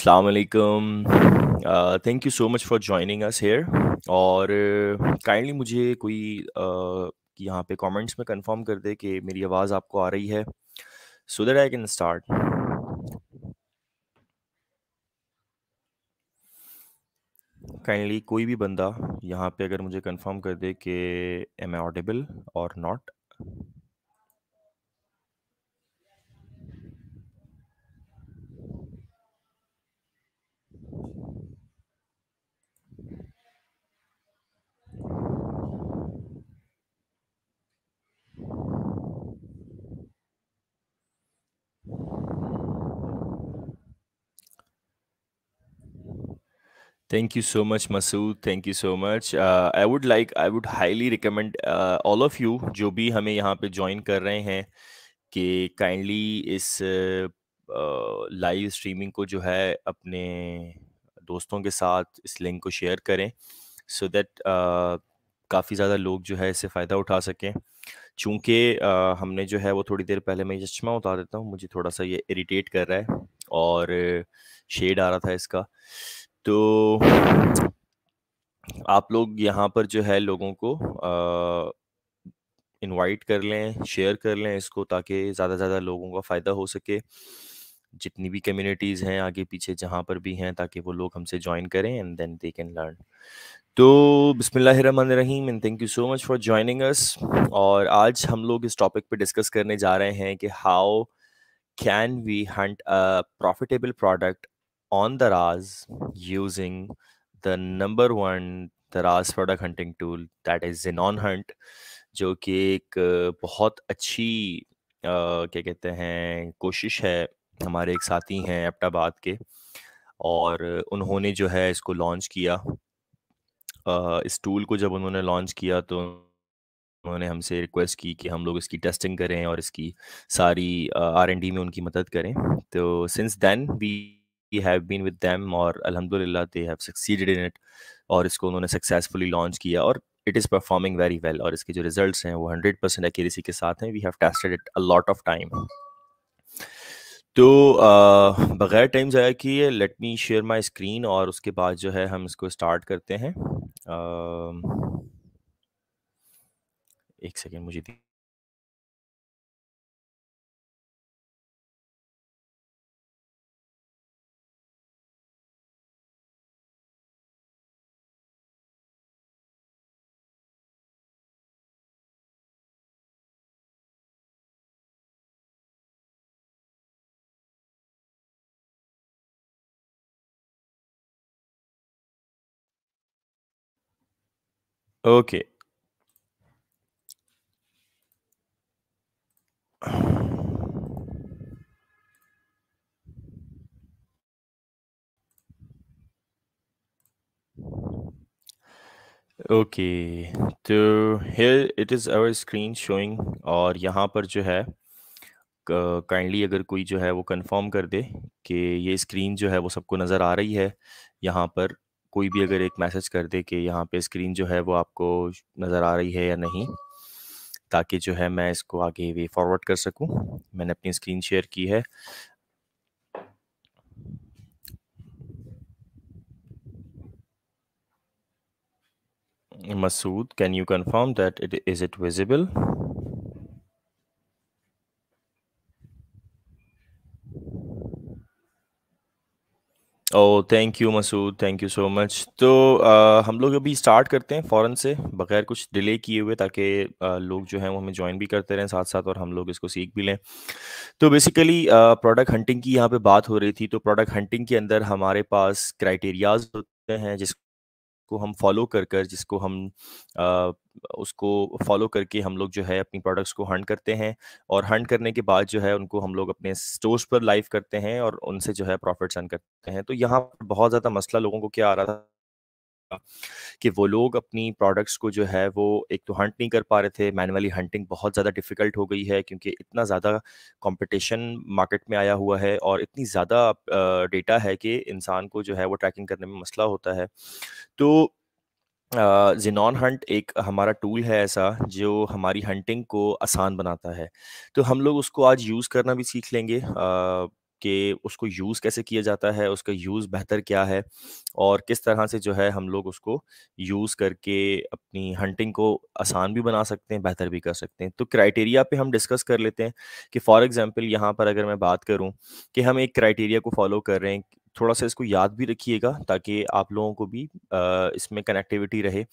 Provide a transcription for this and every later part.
अस्सलाम वालेकुम thank you so much for joining us here और काइंडली uh, मुझे कोई uh, यहाँ पे कमेंट्स में कंफर्म कर दे कि मेरी आवाज़ आपको आ रही है so that I can start kindly कोई भी बंदा यहाँ पे अगर मुझे कंफर्म कर दे कि एम आई ऑडिबल और not Thank you so much, Masood. Thank you so much. Uh, I would like, I would highly recommend uh, all of you जो भी हमें यहाँ पे ज्वाइन कर रहे हैं कि काइंडली इस लाइव uh, स्ट्रीमिंग को जो है अपने दोस्तों के साथ इस लिंक को शेयर करें सो so दैट uh, काफ़ी ज़्यादा लोग जो है इससे फ़ायदा उठा सकें चूँकि uh, हमने जो है वो थोड़ी देर पहले मैं चश्मा उतार देता हूँ मुझे थोड़ा सा ये इरिटेट कर रहा है और शेड आ रहा था इसका तो आप लोग यहाँ पर जो है लोगों को इनवाइट कर लें शेयर कर लें इसको ताकि ज़्यादा से ज़्यादा लोगों का फ़ायदा हो सके। जितनी भी कम्युनिटीज़ हैं आगे पीछे जहाँ पर भी हैं ताकि वो लोग हमसे ज्वाइन करें and then they can learn तो बिस्मिल्लाहिर्रहमानिर्रहीम and thank you so much for joining us और आज हम लोग इस टॉपिक पे डिस्कस करने जा रहे हैं कि how can we hunt a profitable product on Daraz using the number one Daraz product hunting tool that is Xenon Hunt, जो कि एक बहुत अच्छी क्या कहते हैं, कोशिश है हमारे एक साथी हैं एप्टाबाद के और उन्होंने जो है इसको लॉन्च किया। इस टूल को जब उन्होंने लॉन्च किया तो उन्होंने हमसे रिक्वेस्ट की कि हम लोग इसकी टेस्टिंग करें और इसकी सारी आर एन डी में उनकी मदद करें। तो since then we have been with them और अल्हम्दुलिल्लाह they have succeeded in it और इसको उन्होंने सक्सेसफुली लॉन्च किया और it is performing very well और इसके जो रिजल्ट्स हैं वो हंड्रेड परसेंट एक्यूरेसी के साथ हैं। We have tested it a lot of time तो बगैर टाइम ज़ाया किए let me share my screen और उसके बाद जो है हम इसको स्टार्ट करते हैं। uh, एक सेकेंड मुझे Okay. ओके तो here it is our screen showing और यहाँ पर जो है काइंडली अगर कोई जो है वो कंफर्म कर दे कि ये स्क्रीन जो है वो सबको नज़र आ रही है यहाँ पर कोई भी अगर एक मैसेज कर दे कि यहाँ पे स्क्रीन जो है वो आपको नज़र आ रही है या नहीं ताकि जो है मैं इसको आगे वे फॉरवर्ड कर सकूँ मैंने अपनी स्क्रीन शेयर की है Masood, can you confirm that it is it visible? Oh thank you Masood thank you so much तो आ, हम लोग अभी स्टार्ट करते हैं फ़ौरन से बगैर कुछ डिले किए हुए ताकि लोग जो हैं वो हमें ज्वाइन भी करते रहें साथ साथ और हम लोग इसको सीख भी लें। तो बेसिकली प्रोडक्ट हंटिंग की यहाँ पे बात हो रही थी तो प्रोडक्ट हंटिंग के अंदर हमारे पास क्राइटेरियाज होते हैं जिस को हम फॉलो कर कर जिसको हम आ, उसको फॉलो करके हम लोग जो है अपनी प्रोडक्ट्स को हंड करते हैं और हंड करने के बाद जो है उनको हम लोग अपने स्टोर्स पर लाइव करते हैं और उनसे जो है प्रॉफिट्स अर्न करते हैं। तो यहाँ पर बहुत ज़्यादा मसला लोगों को क्या आ रहा था कि वो लोग अपनी प्रोडक्ट्स को जो है वो एक तो हंट नहीं कर पा रहे थे मैनुअली हंटिंग बहुत ज़्यादा डिफ़िकल्ट हो गई है क्योंकि इतना ज़्यादा कंपटीशन मार्केट में आया हुआ है और इतनी ज़्यादा डेटा है कि इंसान को जो है वो ट्रैकिंग करने में मसला होता है। तो जिनॉन हंट एक हमारा टूल है ऐसा जो हमारी हंटिंग को आसान बनाता है। तो हम लोग उसको आज यूज़ करना भी सीख लेंगे। कि उसको यूज़ कैसे किया जाता है, उसका यूज़ बेहतर क्या है और किस तरह से जो है हम लोग उसको यूज़ करके अपनी हंटिंग को आसान भी बना सकते हैं, बेहतर भी कर सकते हैं। तो क्राइटेरिया पे हम डिस्कस कर लेते हैं कि फॉर एग्ज़ाम्पल यहाँ पर अगर मैं बात करूँ कि हम एक क्राइटेरिया को फ़ॉलो कर रहे हैं, थोड़ा-सा इसको याद भी रखिएगा ताकि आप लोगों को भी इसमें कनेक्टिविटी रहे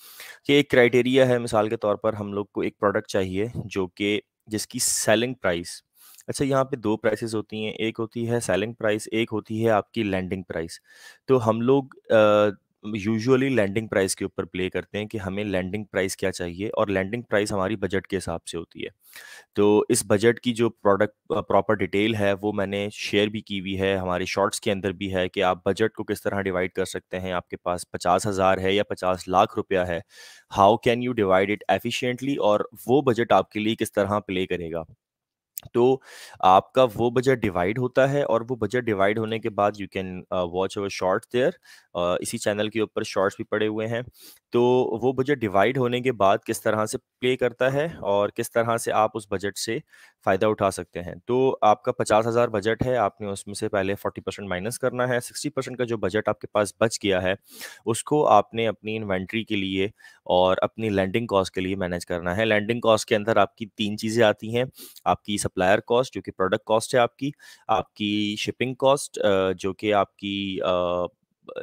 कि एक क्राइटेरिया है मिसाल के तौर पर हम लोग को एक प्रोडक्ट चाहिए जो कि जिसकी सेलिंग प्राइस अच्छा यहाँ पे 2 प्राइसेज़ होती हैं, एक होती है सेलिंग प्राइस, एक होती है आपकी लैंडिंग प्राइस। तो हम लोग यूजुअली लैंडिंग प्राइस के ऊपर प्ले करते हैं कि हमें लैंडिंग प्राइस क्या चाहिए और लैंडिंग प्राइस हमारी बजट के हिसाब से होती है। तो इस बजट की जो प्रोडक्ट प्रॉपर डिटेल है वो मैंने शेयर भी की हुई है, हमारे शॉर्ट्स के अंदर भी है कि आप बजट को किस तरह डिवाइड कर सकते हैं। आपके पास 50,000 है या 50 लाख रुपया है, how can you divide it efficiently और वो बजट आपके लिए किस तरह प्ले करेगा। तो आपका वो बजट डिवाइड होता है और वो बजट डिवाइड होने के बाद you can watch our short there इसी चैनल के ऊपर शॉर्ट्स भी पड़े हुए हैं। तो वो बजट डिवाइड होने के बाद किस तरह से प्ले करता है और किस तरह से आप उस बजट से फ़ायदा उठा सकते हैं। तो आपका 50,000 बजट है, आपने उसमें से पहले 40% माइनस करना है, 60% का जो बजट आपके पास बच गया है, उसको आपने अपनी इन्वेंट्री के लिए और अपनी लैंडिंग कॉस्ट के लिए मैनेज करना है। लैंडिंग कॉस्ट के अंदर आपकी तीन चीज़ें आती हैं, आपकी सप्लायर कॉस्ट जो कि प्रोडक्ट कॉस्ट है आपकी, आपकी शिपिंग कॉस्ट जो कि आपकी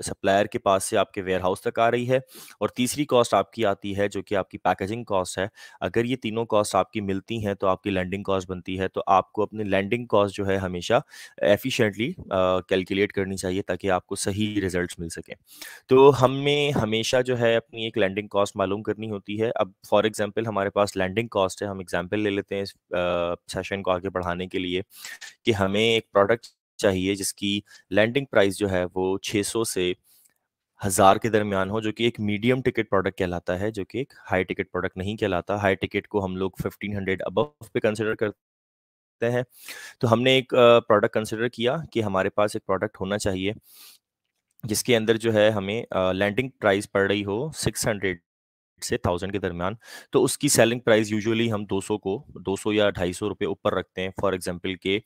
सप्लायर के पास से आपके वेयर हाउस तक आ रही है और तीसरी कॉस्ट आपकी आती है जो कि आपकी पैकेजिंग कॉस्ट है। अगर ये तीनों कॉस्ट आपकी मिलती हैं तो आपकी लैंडिंग कॉस्ट बनती है, तो आपको अपनी लैंडिंग कॉस्ट जो है हमेशा एफिशिएंटली कैलकुलेट करनी चाहिए ताकि आपको सही रिज़ल्ट मिल सकें। तो हमें हमेशा जो है अपनी एक लैंडिंग कॉस्ट मालूम करनी होती है। अब फॉर एग्ज़ाम्पल हमारे पास लैंडिंग कॉस्ट है, हम एग्ज़ाम्पल ले लेते हैं इस सेशन को आगे बढ़ाने के लिए कि हमें एक प्रोडक्ट चाहिए जिसकी लैंडिंग प्राइस जो है वो 600 से हज़ार के दरमियान हो, जो कि एक मीडियम टिकट प्रोडक्ट कहलाता है, जो कि एक हाई टिकट प्रोडक्ट नहीं कहलाता। हाई टिकट को हम लोग 1500 अबव पे कंसिडर करते हैं। तो हमने एक प्रोडक्ट कंसिडर किया कि हमारे पास एक प्रोडक्ट होना चाहिए, जिसके अंदर जो है हमें लैंडिंग प्राइस पड़ रही हो 600 से थाउज़ेंड के दरमियान, तो उसकी सेलिंग प्राइस यूजुअली हम 200 को 200 या ढाई सौ रुपये ऊपर रखते हैं। फॉर एग्जांपल के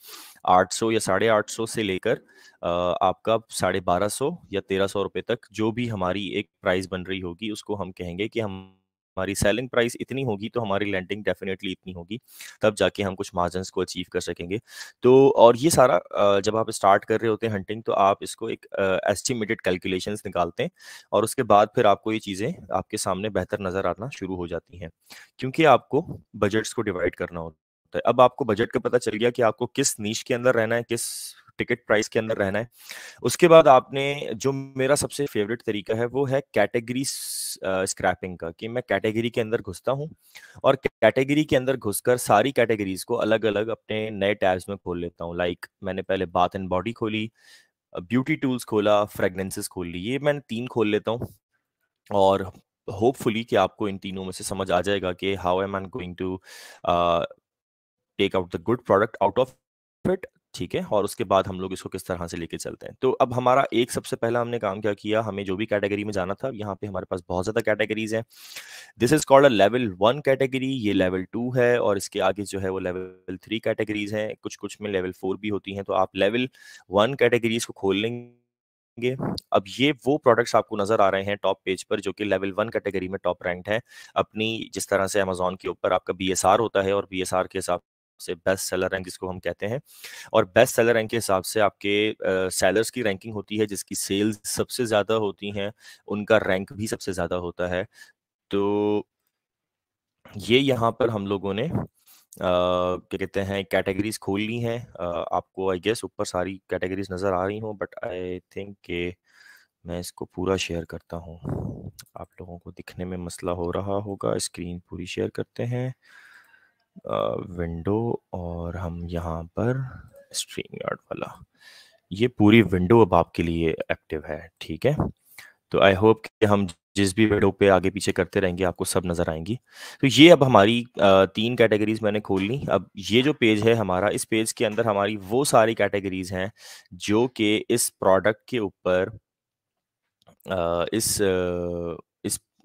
800 या साढ़े 800 से लेकर आपका साढ़े बारह सौ या तेरह सौ रुपये तक जो भी हमारी एक प्राइस बन रही होगी, उसको हम कहेंगे कि हम हमारी सेलिंग प्राइस इतनी होगी, तो हमारी लैंडिंग डेफ़िनेटली इतनी होगी, तब जाके हम कुछ मार्जिन्स को अचीव कर सकेंगे। तो और ये सारा जब आप स्टार्ट कर रहे होते हैं हंटिंग, तो आप इसको एक एस्टिमेटेड कैलकुलेशन निकालते हैं और उसके बाद फिर आपको ये चीज़ें आपके सामने बेहतर नज़र आना शुरू हो जाती हैं। क्योंकि आपको बजट्स को डिवाइड करना होता है। अब आपको बजट का पता चल गया कि आपको किस नीच के अंदर रहना है, किस टिकट प्राइस के अंदर रहना है। उसके बाद आपने जो मेरा सबसे फ़ेवरेट तरीका है, वो है कैटेगरीज़ अ, स्क्रैपिंग का कि मैं कैटेगरी के अंदर घुसता हूँ और कैटेगरी के अंदर घुसकर सारी कैटेगरीज़ को अलग-अलग अपने नए टैब्स में खोल लेता हूँ। लाइक मैंने पहले बाथ एंड बॉडी खोली, ब्यूटी टूल्स खोला, फ्रेग्रेंसेस खोल ली। ये मैंने तीन खोल लेता हूँ और होपफुली कि आपको इन तीनों में से समझ आ जाएगा कि how am I going to take out the good product out of it ठीक है? और उसके बाद हम लोग इसको किस तरह से लेके चलते हैं? तो अब हमारा एक सबसे पहला हमने काम क्या किया? हमें जो भी कैटेगरी में जाना था, यहाँ पे हमारे पास बहुत ज़्यादा कैटेगरीज हैं। This is called a level one category ये लेवल टू है और इसके आगे जो है वो लेवल थ्री कैटेगरीज हैं। कुछ कुछ में लेवल फोर भी होती हैं तो आप लेवल वन कैटेगरीज को खोल लेंगे। अब ये वो प्रोडक्ट्स आपको नज़र आ रहे हैं टॉप पेज पर, जो कि लेवल वन कैटेगरी में टॉप रैंक है। अपनी जिस तरह से अमेजोन के ऊपर आपका BSR होता है और BSR के हिसाब से बेस्ट सेलर रैंक जिसको हम कहते हैं। और बेस्ट सेलर रैंक के हिसाब से आपके सेलर्स की रैंकिंग होती है, जिसकी सेल्स सबसे ज़्यादा होती हैं, उनका रैंक भी सबसे ज़्यादा होता है। तो ये यहाँ पर हम लोगों ने क्या कहते हैं कैटेगरीज खोल ली हैं। आपको आई गेस ऊपर सारी कैटेगरीज नज़र आ रही हों बट आई थिंक कि मैं इसको पूरा शेयर करता हूँ। आप लोगों को दिखने में मसला हो रहा होगा स्क्रीन पूरी शेयर करते हैं। विंडो और हम यहाँ पर स्ट्रीम यार्ड वाला। ये पूरी विंडो अब आपके लिए एक्टिव है, ठीक है? तो आई होप कि हम जिस भी विंडो पे आगे पीछे करते रहेंगे, आपको सब नज़र आएँगी। तो ये अब हमारी तीन कैटेगरीज मैंने खोल ली। अब ये जो पेज है हमारा, इस पेज के अंदर हमारी वो सारी कैटेगरीज हैं जो कि इस प्रोडक्ट के ऊपर इस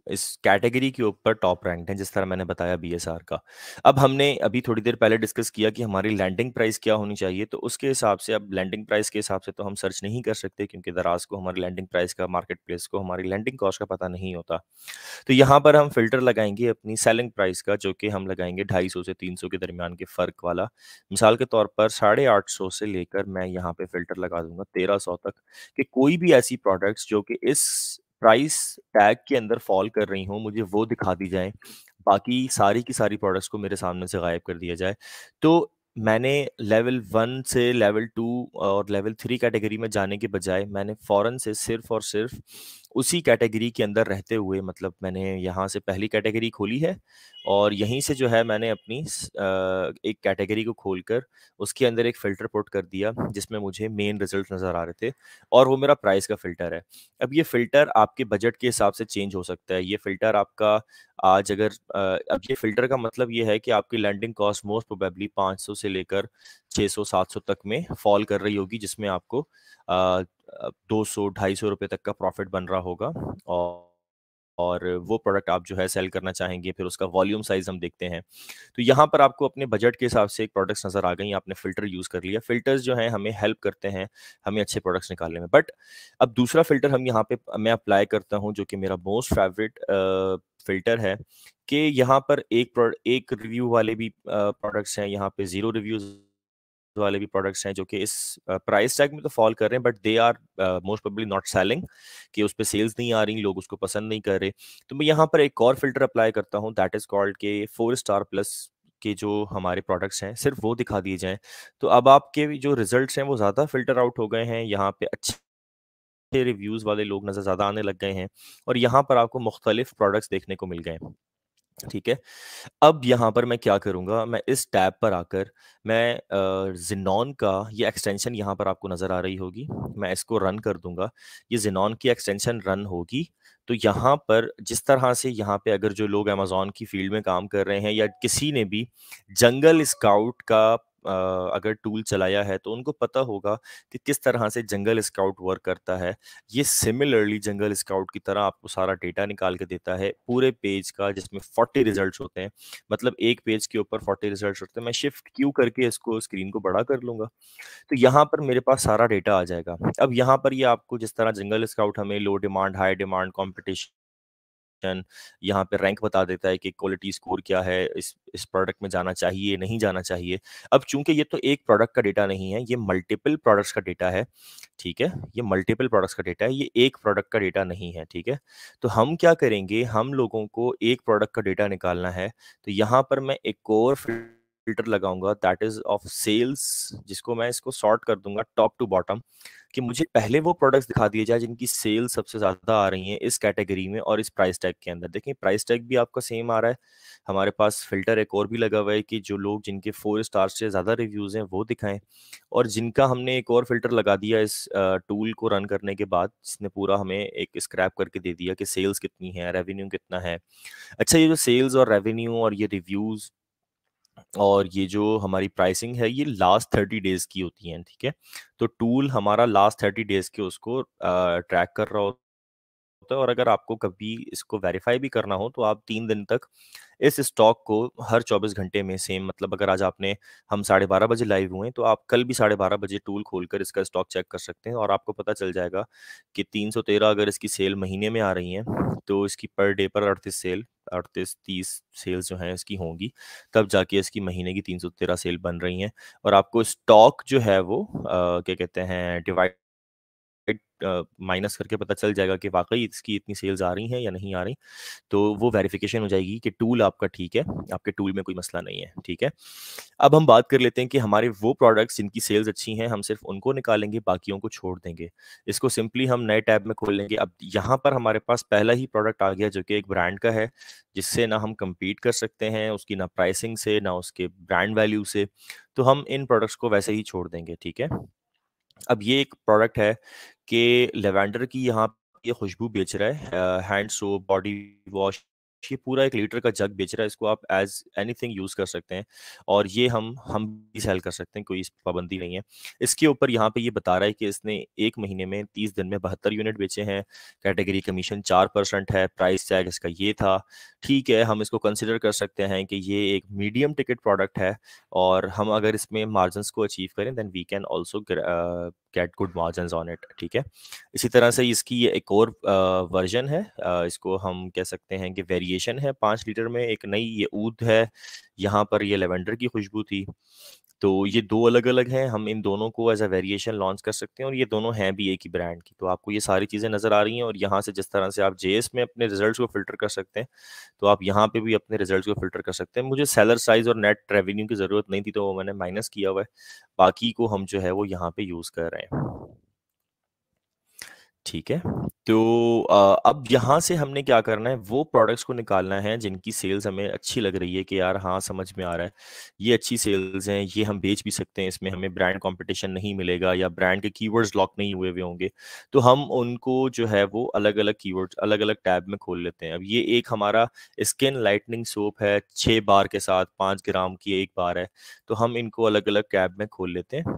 इस कैटेगरी के ऊपर टॉप रैंक हैं, जिस तरह मैंने बताया बीएसआर का। अब हमने अभी थोड़ी देर पहले डिस्कस किया कि हमारी लैंडिंग प्राइस क्या होनी चाहिए, तो उसके हिसाब से अब लैंडिंग प्राइस के हिसाब से तो हम सर्च नहीं कर सकते क्योंकि दराज़ को हमारी लैंडिंग प्राइस का, मार्केट प्लेस को हमारी लैंडिंग कॉस्ट का पता नहीं होता। तो यहाँ पर हम फ़िल्टर लगाएँगे अपनी सेलिंग प्राइस का, जो कि हम लगाएँगे 250 से 300 के दरमियान के फ़र्क वाला। मिसाल के तौर पर 850 से लेकर मैं यहाँ पे फ़िल्टर लगा दूँगा 1300 तक कि कोई भी ऐसी प्रोडक्ट्स जो कि इस प्राइस टैग के अंदर फ़ॉल कर रही हों, मुझे वो दिखा दी जाए बाकी सारी की सारी प्रोडक्ट्स को मेरे सामने से गायब कर दिया जाए। तो मैंने लेवल वन से लेवल टू और लेवल थ्री कैटेगरी में जाने के बजाय मैंने फ़ौरन से सिर्फ़ और सिर्फ़ उसी कैटेगरी के अंदर रहते हुए मतलब मैंने यहाँ से पहली कैटेगरी खोली है और यहीं से जो है मैंने अपनी एक कैटेगरी को खोलकर उसके अंदर एक फ़िल्टर पुट कर दिया, जिसमें मुझे मेन रिज़ल्ट नज़र आ रहे थे और वो मेरा प्राइस का फ़िल्टर है। अब ये फ़िल्टर आपके बजट के हिसाब से चेंज हो सकता है। ये फ़िल्टर आपका आज अगर अब ये फ़िल्टर का मतलब ये है कि आपकी लैंडिंग कॉस्ट मोस्ट प्रोबेबली 500 से लेकर 600-700 तक में फ़ॉल कर रही होगी, जिसमें आपको अ, 200 ढाई सौ रुपए तक का प्रॉफ़िट बन रहा होगा औ और वो प्रोडक्ट आप जो है सेल करना चाहेंगे, फिर उसका वॉल्यूम साइज़ हम देखते हैं। तो यहाँ पर आपको अपने बजट के हिसाब से एक प्रोडक्ट्स नज़र आ गई, आपने फ़िल्टर यूज़ कर लिया। फ़िल्टर्स जो हैं हमें हेल्प करते हैं, हमें अच्छे प्रोडक्ट्स निकालने में। बट अब दूसरा फ़िल्टर हम यहाँ पे मैं अप्लाई करता हूँ, जो कि मेरा मोस्ट फ़ेवरेट फ़िल्टर है कि यहाँ पर एक एक रिव्यू वाले भी प्रोडक्ट्स हैं, यहाँ पे ज़ीरो रिव्यूज़ वाले भी प्रोडक्ट्स हैं जो कि इस प्राइस टैग में तो फ़ॉल कर रहे हैं but they are most probably not selling कि उस पर सेल्स नहीं आ रही, लोग उसको पसंद नहीं कर रहे। तो मैं यहाँ पर एक और फ़िल्टर अप्लाई करता हूँ दैट इज़ कॉल्ड के फोर स्टार प्लस के जो हमारे प्रोडक्ट्स हैं, सिर्फ़ वो दिखा दिए जाएँ। तो अब आपके जो रिज़ल्ट्स हैं वो ज़्यादा फ़िल्टर आउट हो गए हैं, यहाँ पे अच्छे रिव्यूज़ वाले लोग नज़र ज़्यादा आने लग गए हैं और यहाँ पर आपको मुख्तलिफ़ प्रोडक्ट्स देखने को मिल गए हैं। ठीक है? अब यहाँ पर मैं क्या करूँगा, मैं इस टैब पर आकर मैं जिनॉन का ये एक्सटेंशन यहाँ पर आपको नज़र आ रही होगी, मैं इसको रन कर दूँगा। ये जिनॉन की एक्सटेंशन रन होगी, तो यहाँ पर जिस तरह से यहाँ पे अगर जो लोग अमेज़ोन की फ़ील्ड में काम कर रहे हैं या किसी ने भी जंगल स्काउट का अगर टूल चलाया है, तो उनको पता होगा कि किस तरह से जंगल स्काउट वर्क करता है। ये सिमिलरली जंगल स्काउट की तरह आपको सारा डेटा निकाल के देता है, पूरे पेज का जिसमें 40 रिज़ल्ट्स होते हैं। मतलब एक पेज के ऊपर 40 रिज़ल्ट्स होते हैं। मैं शिफ्ट क्यू करके इसको स्क्रीन को बड़ा कर लूँगा तो यहाँ पर मेरे पास सारा डेटा आ जाएगा। अब यहाँ पर ये यह आपको जिस तरह जंगल स्काउट हमें low demand, high demand, competition यहाँ पे रैंक बता देता है कि क्वालिटी स्कोर क्या है, इस इस प्रोडक्ट में जाना चाहिए, नहीं जाना चाहिए। अब चूँकि ये तो एक प्रोडक्ट का डेटा नहीं है, ये मल्टीपल प्रोडक्ट्स का डेटा है, ठीक है? ये मल्टीपल प्रोडक्ट्स का डेटा है, ये एक प्रोडक्ट का डेटा नहीं है, ठीक है? तो हम क्या करेंगे, हम लोगों को एक प्रोडक्ट का डेटा निकालना है, तो यहाँ पर मैं एक और फ़िल्टर लगाऊँगा दैट इज़ ऑफ़ सेल्स जिसको मैं इसको सॉर्ट कर दूँगा टॉप टू बॉटम कि मुझे पहले वो प्रोडक्ट्स दिखा दिए जाए जिनकी सेल सबसे ज़्यादा आ रही हैं इस कैटेगरी में और इस प्राइस टैग के अंदर। देखिए प्राइस टैग भी आपका सेम आ रहा है, हमारे पास फ़िल्टर एक और भी लगा हुआ है कि जो लोग जिनके फोर स्टार से ज़्यादा रिव्यूज़ हैं वो दिखाएँ और जिनका हमने एक और फ़िल्टर लगा दिया इस टूल को रन करने के बाद, जिसने पूरा हमें एक स्क्रैप करके दे दिया कि सेल्स कितनी है, रेवेन्यू कितना है। अच्छा ये जो सेल्स और रेवेन्यू और ये रिव्यूज़ और ये जो हमारी प्राइसिंग है, ये लास्ट 30 डेज़ की होती है, ठीक है? तो टूल हमारा लास्ट 30 डेज़ के उसको ट्रैक कर रहा होता है और अगर आपको कभी इसको वेरीफ़ाई भी करना हो तो आप तीन दिन तक इस स्टॉक को हर 24 घंटे में सेम मतलब अगर आज आपने हम साढ़े 12 बजे लाइव हुए, तो आप कल भी साढ़े 12 बजे टूल खोलकर इसका स्टॉक चेक कर सकते हैं और आपको पता चल जाएगा कि 313 अगर इसकी सेल महीने में आ रही हैं, तो इसकी पर डे पर 38 सेल 38-30 सेल्स जो हैं इसकी होंगी, तब जाके इसकी महीने की 313 सेल बन रही हैं। और आपको स्टॉक जो है वो अ, क्या कहते हैं डिवाइड माइनस करके पता चल जाएगा कि वाक़ई इसकी इतनी सेल्स आ रही हैं या नहीं आ रही। तो वो वेरिफ़िकेशन हो जाएगी कि टूल आपका ठीक है, आपके टूल में कोई मसला नहीं है, ठीक है? अब हम बात कर लेते हैं कि हमारे वो प्रोडक्ट्स जिनकी सेल्स अच्छी हैं, हम सिर्फ़ उनको निकालेंगे, बाकियों को छोड़ देंगे। इसको सिंपली हम नए टैब में खोल लेंगे। अब यहाँ पर हमारे पास पहला ही प्रोडक्ट आ गया जो कि एक ब्रांड का है, जिससे ना हम कम्पीट कर सकते हैं, उसकी ना प्राइसिंग से, ना उसके ब्रांड वैल्यू से। तो हम इन प्रोडक्ट्स को वैसे ही छोड़ देंगे, ठीक है? अब ये एक प्रोडक्ट है कि लेवेंडर की यहाँ ये खुशबू बेच रहा है हैंड सोप, बॉडी वॉश ये पूरा एक लीटर का जग बेच रहा है इसको आप एज एनीथिंग यूज़ कर सकते हैं और ये हम हम भी सेल कर सकते हैं कोई इस पाबंदी नहीं है। इसके ऊपर यहाँ पे ये बता रहा है कि इसने एक महीने में तीस दिन में बहत्तर यूनिट बेचे हैं कैटेगरी कमीशन चार परसेंट है प्राइस टैग इसका ये था ठीक है हम इसको कंसिडर कर सकते हैं कि ये एक मीडियम टिकट प्रोडक्ट है और हम अगर इसमें मार्जिन को अचीव करें then we can also get good margin on it ठीक है? इसी तरह से इसकी ये एक और वर्जन है। इसको हम कह सकते हैं कि वेरिएशन है। पाँच लीटर में एक नई ये ऊद है यहाँ पर ये लेवेंडर की खुशबू थी तो ये दो अलग-अलग हैं, हम इन दोनों को एज़ अ वेरिएशन लॉन्च कर सकते हैं और ये दोनों हैं भी एक ही ब्रांड की। तो आपको ये सारी चीज़ें नज़र आ रही हैं और यहाँ से जिस तरह से आप जेएस में अपने रिज़ल्ट्स को फ़िल्टर कर सकते हैं, तो आप यहाँ पे भी अपने रिज़ल्ट्स को फ़िल्टर कर सकते हैं। मुझे सेलर साइज़ और नेट रेवेन्यू की ज़रूरत नहीं थी, तो वो मैंने माइनस किया हुआ है। बाकी को हम जो है वो यहाँ पर यूज़ कर रहे हैं। ठीक है। तो अब यहाँ से हमने क्या करना है, वो प्रोडक्ट्स को निकालना है जिनकी सेल्स हमें अच्छी लग रही है कि यार हाँ, समझ में आ रहा है, ये अच्छी सेल्स हैं, ये हम बेच भी सकते हैं, इसमें हमें ब्रांड कॉम्पिटिशन नहीं मिलेगा या ब्रांड के कीवर्ड्स लॉक नहीं हुए हुए होंगे। तो हम उनको जो है वो अलग-अलग कीवर्ड्स अलग-अलग टैब में खोल लेते हैं। अब ये एक हमारा स्किन लाइटनिंग सोप है, छः बार के साथ पाँच ग्राम की एक बार है, तो हम इनको अलग-अलग टैब में खोल लेते हैं।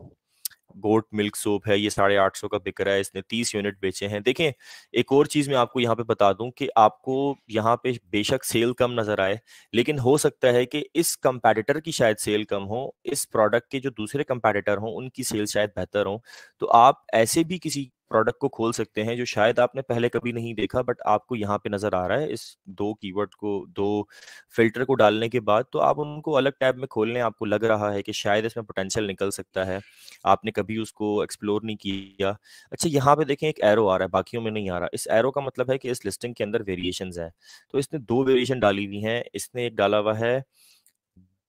गोट मिल्क सोप है, ये साढ़े आठ सौ का बिक रहा है, इसने तीस यूनिट बेचे हैं। देखें एक और चीज़ मैं आपको यहाँ पे बता दूँ कि आपको यहाँ पे बेशक सेल कम नज़र आए, लेकिन हो सकता है कि इस कंपेटिटर की शायद सेल कम हो, इस प्रोडक्ट के जो दूसरे कंपेटिटर हों, उनकी सेल शायद बेहतर हो। तो आप ऐसे भी किसी प्रोडक्ट को खोल सकते हैं, जो शायद आपने पहले कभी नहीं देखा, बट आपको यहाँ पे नज़र आ रहा है, इस दो कीवर्ड को, दो फ़िल्टर को डालने के बाद तो आप उनको अलग टैब में खोल लें आपको लग रहा है कि शायद इसमें पोटेंशियल निकल सकता है। आपने कभी उसको एक्सप्लोर नहीं किया। अच्छा यहाँ पे देखें, एक एरो आ रहा है, बाकियों में नहीं आ रहा। इस एरो का मतलब है कि इस लिस्टिंग के अंदर वेरिएशन है। तो इसने दो वेरिएशन डाली हुई हैं, इसने एक डाला हुआ है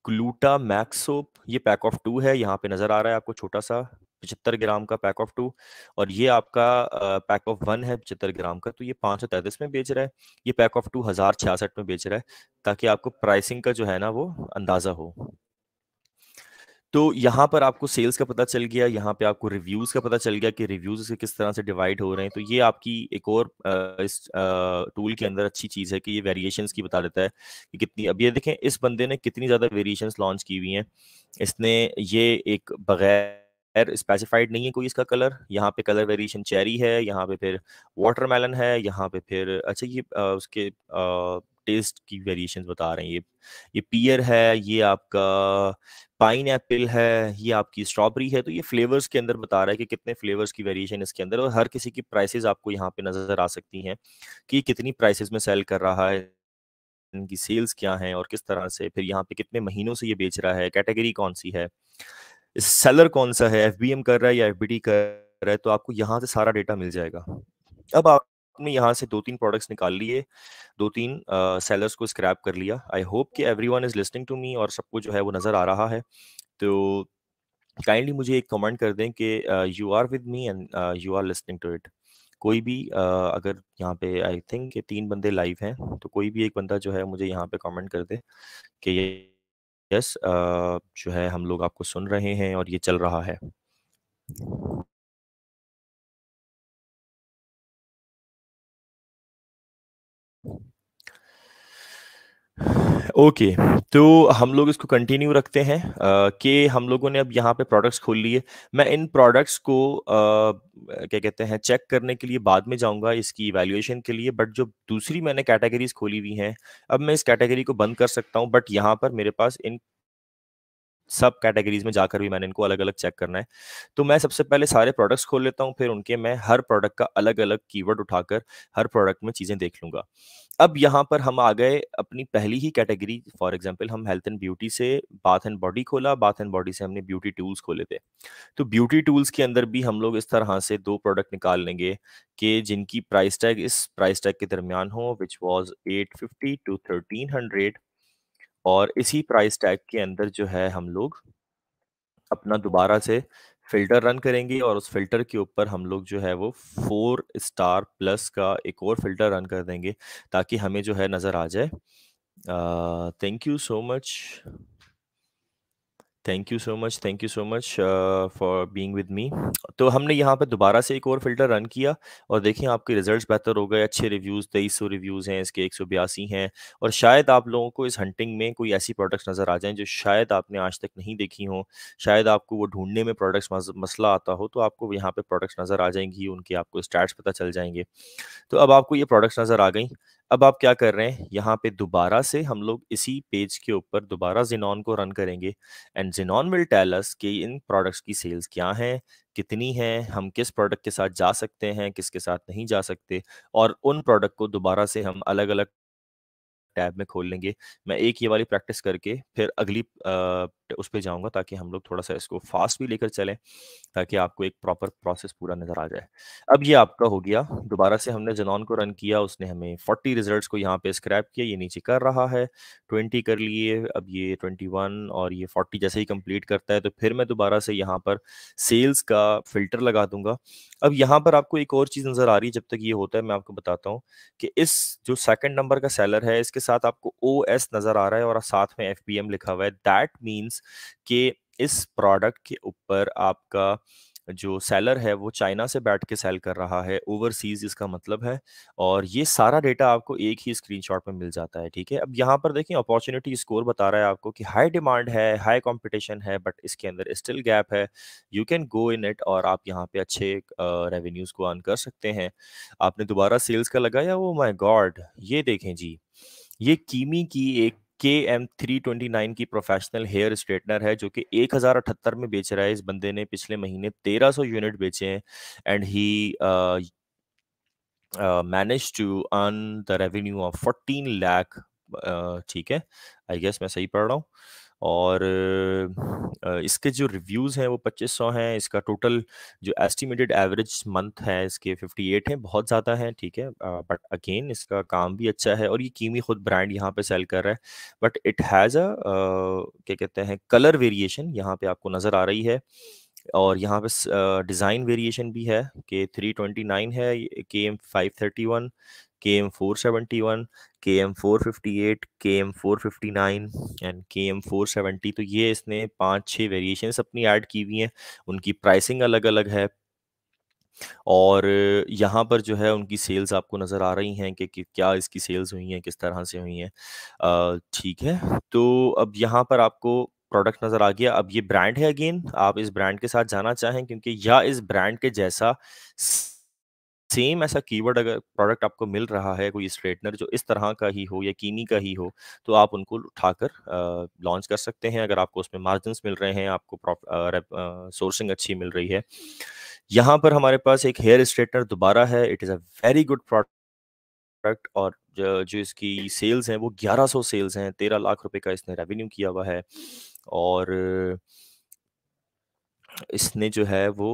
ग्लूटा मैक्सोप ये पैक ऑफ़ टू है, यहाँ पे नज़र आ रहा है आपको छोटा सा। पचहत्तर ग्राम का पैक ऑफ़ टू और ये आपका पैक ऑफ़ वन है पचहत्तर ग्राम का तो ये पाँच सौ तैंतीस में बेच रहा है। ये पैक ऑफ़ टू हज़ार छियासठ में बेच रहा है, ताकि आपको प्राइसिंग का जो है ना वो अंदाज़ा हो। तो यहाँ पर आपको सेल्स का पता चल गया, यहाँ पे आपको रिव्यूज़ का पता चल गया कि रिव्यूज़ किस तरह से डिवाइड हो रहे हैं। तो ये आपकी एक और इस टूल के अंदर अच्छी चीज़ है कि ये वेरिएशंस की बता देता है कि कितनी, अब ये देखें इस बंदे ने कितनी ज़्यादा वेरिएशंस लॉन्च की हुई हैं। इसने ये एक बगैर खैर स्पेसिफाइड नहीं है कोई इसका कलर। यहाँ पे कलर वेरिएशन चेरी है यहाँ पे फिर वाटरमेलन है यहाँ पे फिर अच्छा ये आ, उसके टेस्ट की वेरिएशन बता रहे हैं। ये ये पियर है ये आपका पाइन एप्पल है ये आपकी स्ट्रॉबेरी है तो ये फ्लेवर्स के अंदर बता रहा है कि कितने फ्लेवर्स की वेरिएशन इसके अंदर और हर किसी की प्राइसेस आपको यहाँ पे नज़र आ सकती हैं कि कितनी प्राइसेस में सेल कर रहा है इनकी सेल्स क्या हैं और किस तरह से फिर यहाँ पे कितने महीनों से ये बेच रहा है कैटेगरी कौन सी है? सेलर कौन सा है एफबीएम कर रहा है या एफबीडी कर रहा है तो आपको यहाँ से सारा डेटा मिल जाएगा। अब आपने यहाँ से दो तीन प्रोडक्ट्स निकाल लिए दो तीन सेलर्स uh, को स्क्रैप कर लिया। आई होप कि everyone is listening to me और सबको जो है वो नज़र आ रहा है। तो काइंडली मुझे एक कमेंट कर दें कि you are with me and you are listening to it कोई भी uh, अगर यहाँ पे आई थिंक तीन बंदे लाइव हैं तो कोई भी एक बंदा जो है मुझे यहाँ पे कमेंट कर दे कि ये यस जो है हम लोग आपको सुन रहे हैं और ये चल रहा है। ओके, okay, तो हम लोग इसको कंटिन्यू रखते हैं कि हम लोगों ने अब यहाँ पे प्रोडक्ट्स खोल लिए। मैं इन प्रोडक्ट्स को क्या कहते हैं चेक करने के लिए बाद में जाऊँगा इसकी इवैल्यूएशन के लिए बट जो दूसरी मैंने कैटेगरीज़ खोली हुई हैं, अब मैं इस कैटेगरी को बंद कर सकता हूँ बट यहाँ पर मेरे पास इन सब कैटेगरीज में जाकर भी मैंने इनको अलग-अलग चेक करना है। तो मैं सबसे पहले सारे प्रोडक्ट्स खोल लेता हूँ, फिर उनके मैं हर प्रोडक्ट का अलग-अलग कीवर्ड उठाकर हर प्रोडक्ट में चीज़ें देख लूँगा। अब यहाँ पर हम आ गए अपनी पहली ही कैटेगरी फॉर एग्ज़ाम्पल हम हेल्थ एंड ब्यूटी से बाथ एंड बॉडी खोला, बाथ एंड बॉडी से हमने ब्यूटी टूल्स खोले थे। तो ब्यूटी टूल्स के अंदर भी हम लोग इस तरह से दो प्रोडक्ट निकाल लेंगे कि जिनकी प्राइस टैग इस प्राइस टैग के दरमियान हो व्हिच वाज़ 850 टू 1300 और इसी प्राइस टैग के अंदर जो है हम लोग अपना दोबारा से फ़िल्टर रन करेंगे और उस फ़िल्टर के ऊपर हम लोग जो है वो फोर स्टार प्लस का एक और फ़िल्टर रन कर देंगे, ताकि हमें जो है नज़र आ जाए। Thank you so much. Thank you so much thank you so much for being with me तो हमने यहाँ पर दोबारा से एक और फ़िल्टर रन किया और देखें आपके रिजल्ट्स बेहतर हो गए, अच्छे रिव्यूज़ तेईस सौ रिव्यूज़ हैं, इसके एक सौ बयासी हैं और शायद आप लोगों को इस हंटिंग में कोई ऐसी प्रोडक्ट्स नज़र आ जाएँ जो शायद आपने आज तक नहीं देखी हों। शायद आपको वो ढूँढने में प्रोडक्ट्स मसला आता हो तो आपको यहाँ पर प्रोडक्ट्स नज़र आ जाएँगी, उनके आपको स्टैट्स पता चल जाएँगे। तो अब आपको ये प्रोडक्ट्स नज़र आ गई। अब आप क्या कर रहे हैं? यहाँ पे दोबारा से हम लोग इसी पेज के ऊपर दोबारा जिनॉन को रन करेंगे। And xenon will tell us कि इन प्रोडक्ट्स की सेल्स क्या हैं कितनी है हम किस प्रोडक्ट के साथ जा सकते हैं किसके साथ नहीं जा सकते। और उन प्रोडक्ट को दोबारा से हम अलग अलग टैब में खोल लेंगे। मैं एक ये वाली प्रैक्टिस करके फिर अगली आ, उस पर जाऊँगा ताकि हम लोग थोड़ा सा इसको फास्ट भी लेकर चलें, ताकि आपको एक प्रॉपर प्रोसेस पूरा नज़र आ जाए। अब ये आपका हो गया, दोबारा से हमने जनॉन को रन किया, उसने हमें 40 रिजल्ट्स को यहाँ पे स्क्रैप किया, ये नीचे कर रहा है 20 कर लिए, अब ये 21 और ये 40 जैसे ही कंप्लीट करता है तो फिर मैं दोबारा से यहाँ पर सेल्स का फ़िल्टर लगा दूँगा। अब यहाँ पर आपको एक और चीज़ नज़र आ रही है, जब तक ये होता है, मैं आपको बताता हूँ कि इस जो सेकंड नंबर का सेलर है, इसके साथ आपको ओ एस नज़र आ रहा है और साथ में एफबीएम लिखा हुआ है, दैट मीन्स कि इस प्रोडक्ट के ऊपर आपका जो सेलर है, वो चाइना से बैठ के सेल कर रहा है ओवरसीज इसका मतलब है। और ये सारा डेटा आपको एक ही स्क्रीनशॉट में मिल जाता है, ठीक है? अब यहाँ पर देखिए अपॉर्चुनिटी स्कोर बता रहा है आपको कि हाई डिमांड है हाई कंपटीशन है बट इसके अंदर स्टिल गैप है। You can go in it और आप यहाँ पे अच्छे रेवेन्यूज को अर्न कर सकते हैं। आपने दोबारा सेल्स का लगाया? वो माई गॉड ये देखें जी, ये कीमी की एक K M three twenty nine की प्रोफेशनल हेयर स्ट्रेटनर है, जो कि एक हज़ार अठहत्तर में बेच रहा है। इस बंदे ने पिछले महीने तेरह सौ यूनिट बेचे हैं and he manage to earn the revenue of fourteen lakh ठीक है। आई गेस मैं सही पढ़ रहा हूँ। और इसके जो रिव्यूज़ हैं, वो 2500 हैं, इसका टोटल जो एस्टिमेटेड एवरेज मंथ है, इसके 58 हैं, बहुत ज़्यादा हैं, ठीक है बट अगेन इसका काम भी अच्छा है और ये कीमी खुद ब्रांड यहाँ पे सेल कर रहा है, बट इट हैज़ अ क्या कहते हैं, कलर वेरिएशन यहाँ पे आपको नज़र आ रही है और यहाँ पे डिज़ाइन वेरिएशन भी है, कि 329 है K M five thirty one K M four seventy one K M four fifty eight K M four fifty nine and K M four seventy तो ये इसने पाँच छः वेरिएशन अपनी ऐड की हुई हैं। उनकी प्राइसिंग अलग अलग है। और यहाँ पर जो है उनकी सेल्स आपको नज़र आ रही हैं कि, कि क्या इसकी सेल्स हुई हैं किस तरह से हुई हैं। ठीक है। तो अब यहाँ पर आपको प्रोडक्ट नज़र आ गया। अब ये ब्रांड है अगेन आप इस ब्रांड के साथ जाना चाहें क्योंकि या इस ब्रांड के जैसा सेम ऐसा कीवर्ड अगर प्रोडक्ट आपको मिल रहा है कोई स्ट्रेटनर जो इस तरह का ही हो या कीनी का ही हो तो आप उनको उठाकर लॉन्च कर सकते हैं। अगर आपको उसमें मार्जिन मिल रहे हैं आपको सोर्सिंग अच्छी मिल रही है। यहाँ पर हमारे पास एक हेयर स्ट्रेटनर दोबारा है। It is a very good product और जो, जो इसकी सेल्स हैं वो 1100 सेल्स हैं। तेरह लाख रुपए का इसने रेवेन्यू किया हुआ है। और इसने जो है वो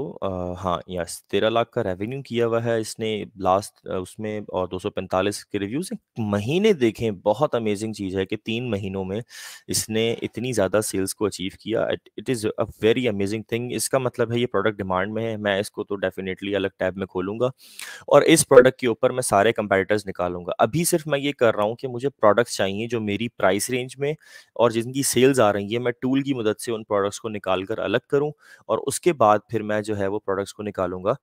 हाँ यस, तेरह लाख का रेवेन्यू किया हुआ है। इसने लास्ट उसमें और 245 के रिव्यूज़ महीने देखें, बहुत अमेजिंग चीज़ है कि तीन महीनों में इसने इतनी ज़्यादा सेल्स को अचीव किया। It is a very amazing thing इसका मतलब है ये प्रोडक्ट डिमांड में है। मैं इसको तो डेफिनेटली अलग टैब में खोलूँगा और इस प्रोडक्ट के ऊपर मैं सारे कंपेटिटर्स निकालूँगा। अभी सिर्फ़ मैं ये कर रहा हूँ कि मुझे प्रोडक्ट्स चाहिए जो मेरी प्राइस रेंज में और जिनकी सेल्स आ रही है, मैं टूल की मदद से उन प्रोडक्ट्स को निकाल कर अलग करूँ और उसके बाद फिर मैं जो है वो प्रोडक्ट्स को निकालूँगा।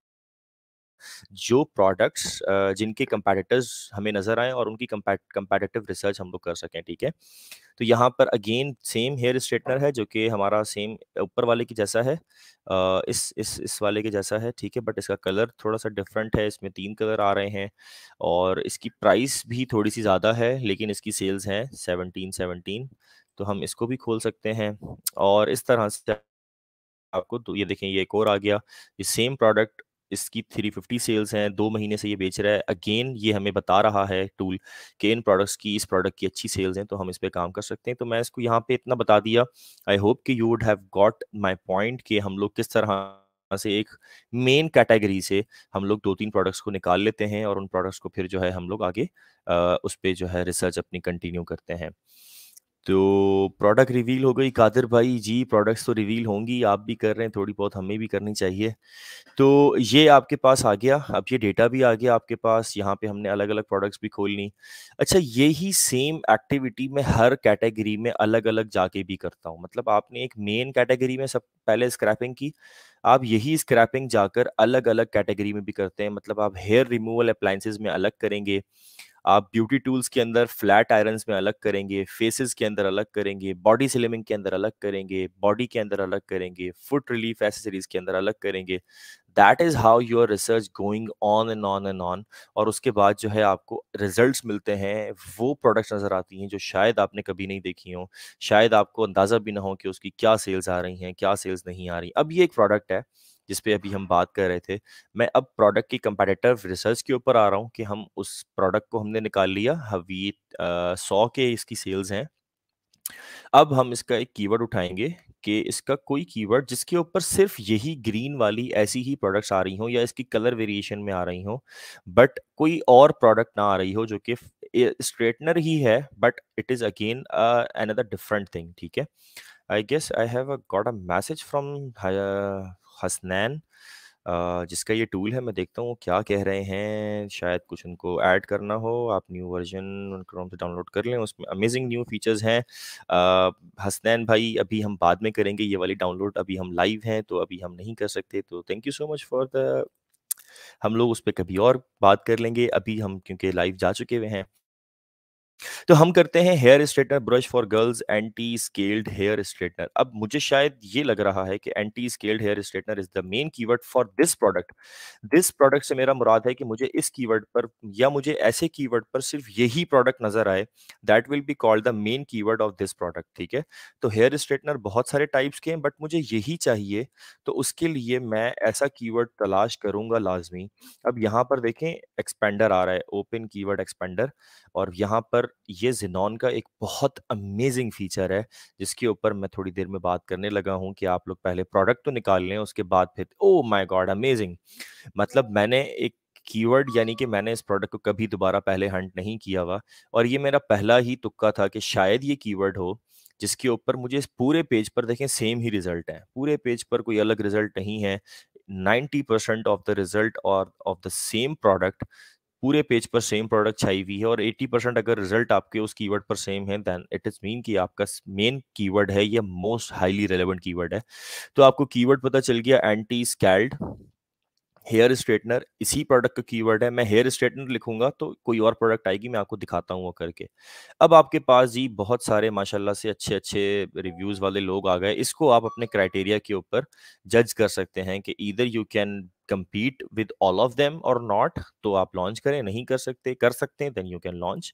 जो प्रोडक्ट्स जिनके कंपेटिटर्स हमें नज़र आए और उनकी कंपेटिटिव रिसर्च हम लोग कर सकें, ठीक है? तो यहाँ पर अगेन सेम हेयर स्ट्रेटनर है जो कि हमारा सेम ऊपर वाले की जैसा है इस इस इस वाले के जैसा है, ठीक है? बट इसका कलर थोड़ा सा डिफरेंट है, इसमें तीन कलर आ रहे हैं और इसकी प्राइस भी थोड़ी सी ज़्यादा है, लेकिन इसकी सेल्स हैं सेवनटीन सेवनटीन तो हम इसको भी खोल सकते हैं। और इस तरह से आपको तो ये देखें, ये एक और आ गया, ये सेम प्रोडक्ट इसकी 350 सेल्स हैं, दो महीने से ये बेच रहा है। अगेन ये हमें बता रहा है टूल कि इन प्रोडक्ट्स की, इस प्रोडक्ट की अच्छी सेल्स हैं तो हम इस पर काम कर सकते हैं। तो मैं इसको यहाँ पे इतना बता दिया। आई होप कि you would have got my point कि हम लोग किस तरह से एक मेन कैटेगरी से हम लोग दो तीन प्रोडक्ट्स को निकाल लेते हैं और उन प्रोडक्ट्स को फिर जो है हम लोग आगे उस पर जो है रिसर्च अपनी कंटिन्यू करते हैं। तो प्रोडक्ट रिवील हो गई। कादिर भाई जी प्रोडक्ट्स तो रिवील होंगी, आप भी कर रहे हैं, थोड़ी बहुत हमें भी करनी चाहिए। तो ये आपके पास आ गया, अब ये डेटा भी आ गया आपके पास, यहाँ पे हमने अलग अलग प्रोडक्ट्स भी खोल ली। अच्छा यही सेम एक्टिविटी मैं हर कैटेगरी में अलग अलग जाके भी करता हूँ। मतलब आपने एक मेन कैटेगरी में सब, पहले स्क्रैपिंग की, आप यही स्क्रैपिंग जाकर अलग अलग कैटेगरी में भी करते हैं। मतलब आप हेयर रिमूवल अप्लाइंसेज में अलग करेंगे। आप ब्यूटी टूल्स के अंदर फ्लैट आयरन्स में अलग करेंगे फेसेस के अंदर अलग करेंगे बॉडी स्लिमिंग के अंदर अलग करेंगे बॉडी के अंदर अलग करेंगे फुट रिलीफ एसेसरीज के अंदर अलग करेंगे। That is how your research going on and on and on और उसके बाद जो है आपको रिजल्ट्स मिलते हैं, वो प्रोडक्ट्स नज़र आती हैं जो शायद आपने कभी नहीं देखी हो। शायद आपको अंदाज़ा भी ना हो कि उसकी क्या सेल्स आ रही हैं, क्या सेल्स नहीं आ रही। अब ये एक प्रोडक्ट है जिस पे अभी हम बात कर रहे थे, मैं अब प्रोडक्ट की कंपेटिटिव रिसर्च के ऊपर आ रहा हूँ कि हम उस प्रोडक्ट को हमने निकाल लिया अभी सौ के इसकी सेल्स हैं। अब हम इसका एक कीवर्ड उठाएँगे कि इसका कोई कीवर्ड जिसके ऊपर सिर्फ़ यही ग्रीन वाली ऐसी ही प्रोडक्ट्स आ रही हो या इसकी कलर वेरिएशन में आ रही हो बट कोई और प्रोडक्ट ना आ रही हो जो कि स्ट्रेटनर ही है but it is again another different thing ठीक है? I guess I have got a message from Hasnain जिसका ये टूल है, मैं देखता हूँ क्या कह रहे हैं। शायद कुछ उनको ऐड करना हो, आप न्यू वर्जन क्रोम से डाउनलोड कर लें, उसमें अमेजिंग न्यू फीचर्स हैं। हसनैन भाई, अभी हम बाद में करेंगे ये वाली डाउनलोड अभी हम लाइव हैं तो अभी हम नहीं कर सकते तो thank you so much for the हम लोग उस पर कभी और बात कर लेंगे, अभी हम क्योंकि लाइव जा चुके हुए हैं। तो हम करते हैं hair straightener, brush for girls, anti scald hair straightener. अब मुझे शायद ये लग रहा है कि anti scald hair straightener is the main keyword for this product. This product से मेरा मुराद है कि मुझे इस कीवर्ड पर या मुझे ऐसे कीवर्ड पर सिर्फ़ यही प्रोडक्ट नज़र आए, that will be called the main keyword of this product, ठीक है? तो हेयर स्ट्रेटनर बहुत सारे टाइप्स के हैं, बट मुझे यही चाहिए तो उसके लिए मैं ऐसा कीवर्ड तलाश करूँगा लाजमी। अब यहाँ पर देखें, एक्सपेंडर आ रहा है, ओपन कीवर्ड एक्सपेंडर, और यहाँ पर ये जिनॉन का एक बहुत अमेजिंग फीचर है, जिसके ऊपर मैं थोड़ी देर में बात करने लगा हूँ कि आप लोग पहले प्रोडक्ट तो निकाल लें, उसके बाद फिर ओ माय गॉड अमेजिंग मतलब मैंने एक कीवर्ड यानी कि मैंने इस प्रोडक्ट को कभी दोबारा पहले हंट नहीं किया हुआ और ये मेरा पहला ही तुक्का था कि शायद ये कीवर्ड हो, जिसके ऊपर मुझे इस पूरे पेज पर देखें सेम ही रिज़ल्ट है। पूरे पेज पर कोई अलग रिज़ल्ट नहीं है। 90 परसेंट ऑफ़ द रिज़ल्ट और ऑफ़ द सेम प्रोडक्ट पूरे पेज पर सेम प्रोडक्ट छाई हुई है और 80 परसेंट अगर रिज़ल्ट आपके उस कीवर्ड पर सेम है देन इट इज़ मीन कि आपका मेन कीवर्ड है या मोस्ट हाईली रेलेवेंट कीवर्ड है। तो आपको कीवर्ड पता चल गया एंटी स्कैल्ड हेयर स्ट्रेटनर इसी प्रोडक्ट का कीवर्ड है। मैं हेयर स्ट्रेटनर लिखूँगा तो कोई और प्रोडक्ट आएगी, मैं आपको दिखाता हूँ वो करके। अब आपके पास जी बहुत सारे माशाल्लाह से अच्छे अच्छे रिव्यूज़ वाले लोग आ गए। इसको आप अपने क्राइटेरिया के ऊपर जज कर सकते हैं कि इधर you can compete with all of them or not तो आप लॉन्च करें नहीं कर सकते कर सकते हैं देन यू कैन लॉन्च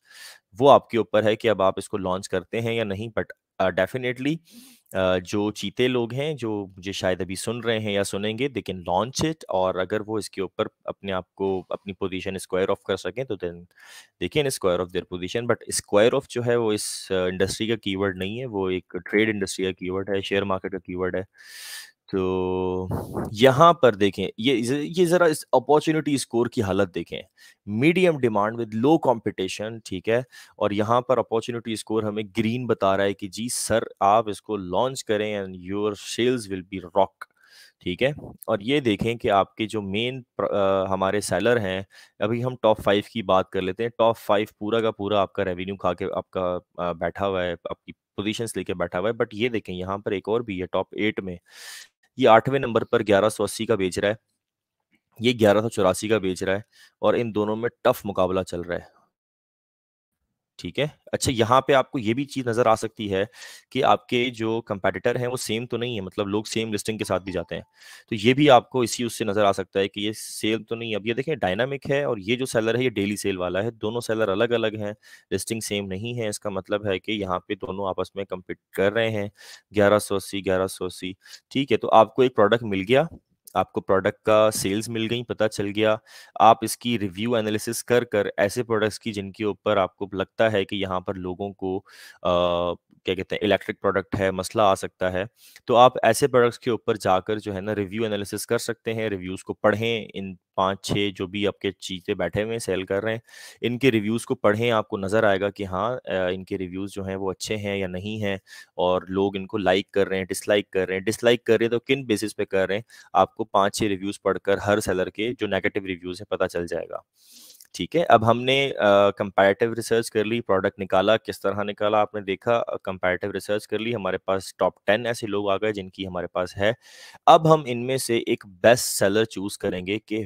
वो आपके ऊपर है कि अब आप इसको लॉन्च करते हैं या नहीं बट डेफिनेटली uh, uh, जो चीते लोग हैं जो मुझे शायद अभी सुन रहे हैं या सुनेंगे दे कैन लॉन्च इट और अगर वो इसके ऊपर अपने आप को अपनी पोजीशन स्क्वायर ऑफ़ कर सकें तो then they can square off their position but square off जो है वो इस इंडस्ट्री uh, का कीवर्ड नहीं है वो एक ट्रेड इंडस्ट्री का कीवर्ड है शेयर मार्केट का कीवर्ड है. तो यहाँ पर देखें, ये ये ज़रा इस अपॉर्चुनिटी स्कोर की हालत देखें। Medium demand with low competition ठीक है? और यहाँ पर अपॉर्चुनिटी स्कोर हमें ग्रीन बता रहा है कि जी, सर, आप इसको लॉन्च करें and your sales will be rock ठीक है? और ये देखें कि आपके जो मेन हमारे सेलर हैं, अभी हम टॉप फाइव की बात कर लेते हैं। टॉप फाइव पूरा का पूरा आपका रेवेन्यू खा के, आपका बैठा हुआ है, आपकी पोजीशंस लेके बैठा हुआ है। बट ये देखें, यहाँ पर एक और भी है टॉप एट में। ये आठवें नंबर पर ग्यारह सौ अस्सी का बेच रहा है। ये ग्यारह सौ चौरासी का बेच रहा है और इन दोनों में टफ मुकाबला चल रहा है। ठीक है? अच्छा यहाँ पे आपको ये भी चीज़ नज़र आ सकती है कि आपके जो कंपेटिटर हैं, वो सेम तो नहीं है मतलब लोग सेम लिस्टिंग के साथ भी जाते हैं। तो ये भी आपको इसी उससे नज़र आ सकता है कि ये सेल तो नहीं, अब ये देखें डायनामिक है और ये जो सेलर है, ये डेली सेल वाला है, दोनों सेलर अलग अलग हैं लिस्टिंग सेम नहीं है, इसका मतलब है कि यहाँ पे दोनों आपस में कम्पीट कर रहे हैं, ग्यारह सौ अस्सी, ग्यारह सौ अस्सी, ठीक है? तो आपको एक प्रोडक्ट मिल गया आपको प्रोडक्ट का सेल्स मिल गई पता चल गया। आप इसकी रिव्यू एनालिसिस कर कर ऐसे प्रोडक्ट्स की जिनके ऊपर आपको लगता है कि यहाँ पर लोगों को आ, क्या कहते हैं इलेक्ट्रिक प्रोडक्ट है, मसला आ सकता है, तो आप ऐसे प्रोडक्ट्स के ऊपर जाकर जो है ना रिव्यू एनालिसिस कर सकते हैं, रिव्यूज़ को पढ़ें, इन 5-6 जो भी आपके चीज़ें बैठे हुए हैं, सेल कर रहे हैं, इनके रिव्यूज़ को पढ़ें, आपको नज़र आएगा कि हाँ इनके रिव्यूज़ जो हैं वो अच्छे हैं या नहीं हैं और लोग इनको लाइक कर रहे हैं, डिसलाइक कर रहे हैं। डिसलाइक कर रहे हैं तो किन बेसिस पे कर रहे हैं, आपको 5-6 रिव्यूज़ पढ़कर हर सेलर के जो नेगेटिव रिव्यूज़ हैं पता चल जाएगा। ठीक है, अब हमने कंपैरेटिव uh, रिसर्च कर ली, प्रोडक्ट निकाला, किस तरह निकाला आपने देखा कंपेरेटिव रिसर्च कर ली, हमारे पास टॉप टेन ऐसे लोग आ गए जिनकी हमारे पास है। अब हम इनमें से एक बेस्ट सेलर चूज़ करेंगे कि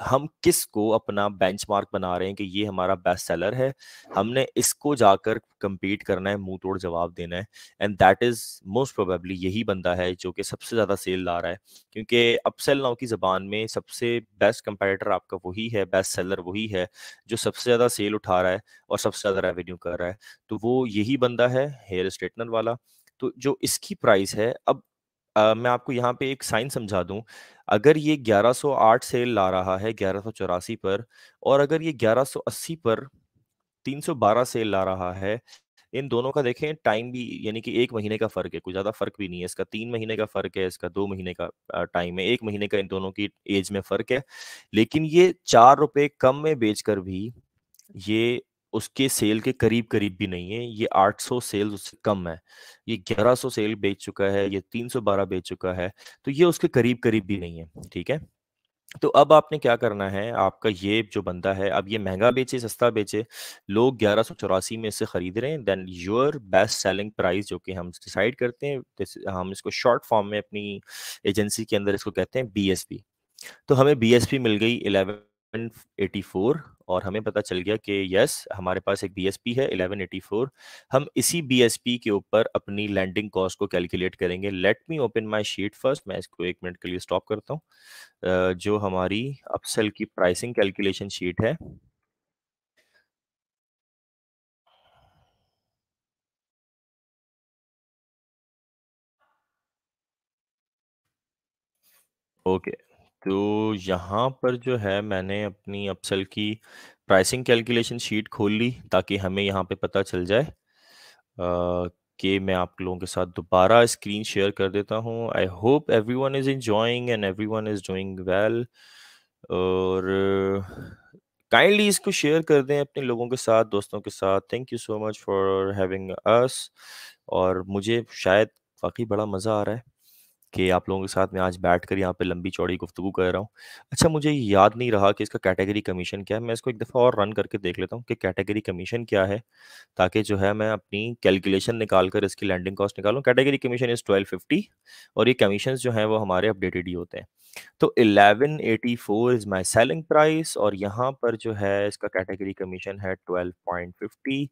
हु किस को अपना बेंचमार्क बना रहे हैं कि ये हमारा बेस्ट सेलर है। हमने इसको जाकर कम्पीट करना है, मुँह तोड़ जवाब देना है and that is most probably यही बंदा है जो कि सबसे ज़्यादा सेल ला रहा है। क्योंकि अपसेल नाउ की ज़बान में सबसे बेस्ट कंपैरेटर आपका वही है, बेस्ट सेलर वही है, जो सबसे ज़्यादा सेल उठा रहा है और सबसे ज़्यादा रेवेन्यू कर रहा है। तो वो यही बंदा है, हेयर स्ट्रेटनर वाला। तो जो इसकी प्राइस है अब अ, मैं आपको यहाँ पे एक साइन समझा दूँ, अगर ये 1108 सेल ला रहा है 1184 पर और अगर ये 1180 पर 312 सेल ला रहा है, इन दोनों का देखें टाइम भी यानी कि एक महीने का फ़र्क है, कोई ज़्यादा फ़र्क भी नहीं है। इसका तीन महीने का फ़र्क है, इसका दो महीने का टाइम है, एक महीने का इन दोनों की एज में फ़र्क है। लेकिन ये ₹4 कम में बेचकर भी ये उसके सेल के करीब-करीब भी नहीं है, ये 800 सेल्स उससे कम है। ये 1100 सेल बेच चुका है, ये 312 बेच चुका है, तो ये उसके करीब-करीब भी नहीं है, ठीक है? तो अब आपने क्या करना है, आपका ये जो बंदा है, अब ये महँगा बेचे, सस्ता बेचे, लोग 1184 में इससे खरीद रहे हैं, then your best selling price जो कि हम डिसाइड करते हैं, हम इसको शॉर्ट फॉर्म में अपनी एजेंसी के अंदर इसको कहते हैं बीएसपी। तो हमें बीएसपी मिल गई 1184 और हमें पता चल गया कि यस, हमारे पास एक बीएसपी है 1184 हम इसी बीएसपी के ऊपर अपनी लैंडिंग कॉस्ट को कैलकुलेट करेंगे। Let me open my sheet first मैं इसको एक मिनट के लिए स्टॉप करता हूँ। जो हमारी अपसेल की प्राइसिंग कैलकुलेशन शीट है। ओके तो यहाँ पर जो है मैंने अपनी अपसेल की प्राइसिंग कैलकुलेशन शीट खोल ली ताकि हमें यहाँ पे पता चल जाए कि मैं आप लोगों के साथ दोबारा स्क्रीन शेयर कर देता हूँ। I hope everyone is enjoying and everyone is doing well और काइंडली इसको शेयर कर दें अपने लोगों के साथ, दोस्तों के साथ। Thank you so much for having us और मुझे शायद वाकई बड़ा मज़ा आ रहा है। कि आप लोगों के साथ मैं आज बैठकर यहाँ पे लंबी-चौड़ी गुफ्तगू कर रहा हूँ। अच्छा मुझे याद नहीं रहा कि इसका कैटेगरी कमीशन क्या है? मैं इसको एक दफ़ा और रन करके देख लेता हूँ कि कैटेगरी कमीशन क्या है? ताकि जो है मैं अपनी कैलकुलेशन निकाल कर इसकी लैंडिंग कॉस्ट निकालूँ। कैटेगरी कमीशन इज़ 1250 और ये कमीशंस जो हैं वो हमारे अपडेटेड ही होते हैं। तो 1184 इज़ माय सेलिंग प्राइस और यहाँ पर जो है इसका कैटेगरी कमीशन है 12.50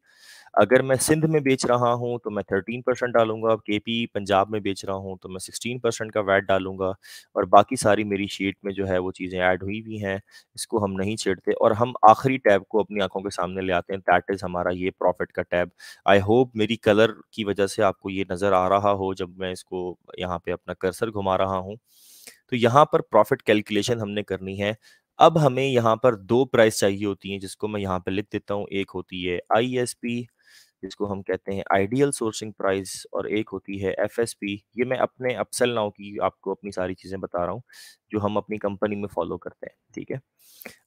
अगर मैं सिंध में बेच रहा हूँ तो मैं 13% डालूँगा, केपी पंजाब में बेच रहा हूँ तो मैं 16% का वैट डालूँगा और बाकी सारी मेरी शीट में जो है वो चीज़ें ऐड हुई हुई हैं, इसको हम नहीं छेड़ते और हम आखिरी टैब को अपनी आँखों के सामने ले आते हैं, दैट इज़ हमारा ये प्रॉफिट का टैब। आई होप मेरी कलर की वजह से आपको ये नज़र आ रहा हो जब मैं इसको यहाँ पे अपना कर्सर घुमा रहा हूँ। तो यहाँ पर प्रॉफिट कैलकुलेशन हमने करनी है। अब हमें यहाँ पर दो प्राइस चाहिए होती हैं जिसको मैं यहाँ पर लिख देता हूँ, एक होती है आईएसपी जिसको हम कहते हैं आइडियल सोर्सिंग प्राइस और एक होती है एफएसपी। ये मैं अपने अपसेल नाउ की आपको अपनी सारी चीज़ें बता रहा हूँ, जो हम अपनी कंपनी में फ़ॉलो करते हैं, ठीक है?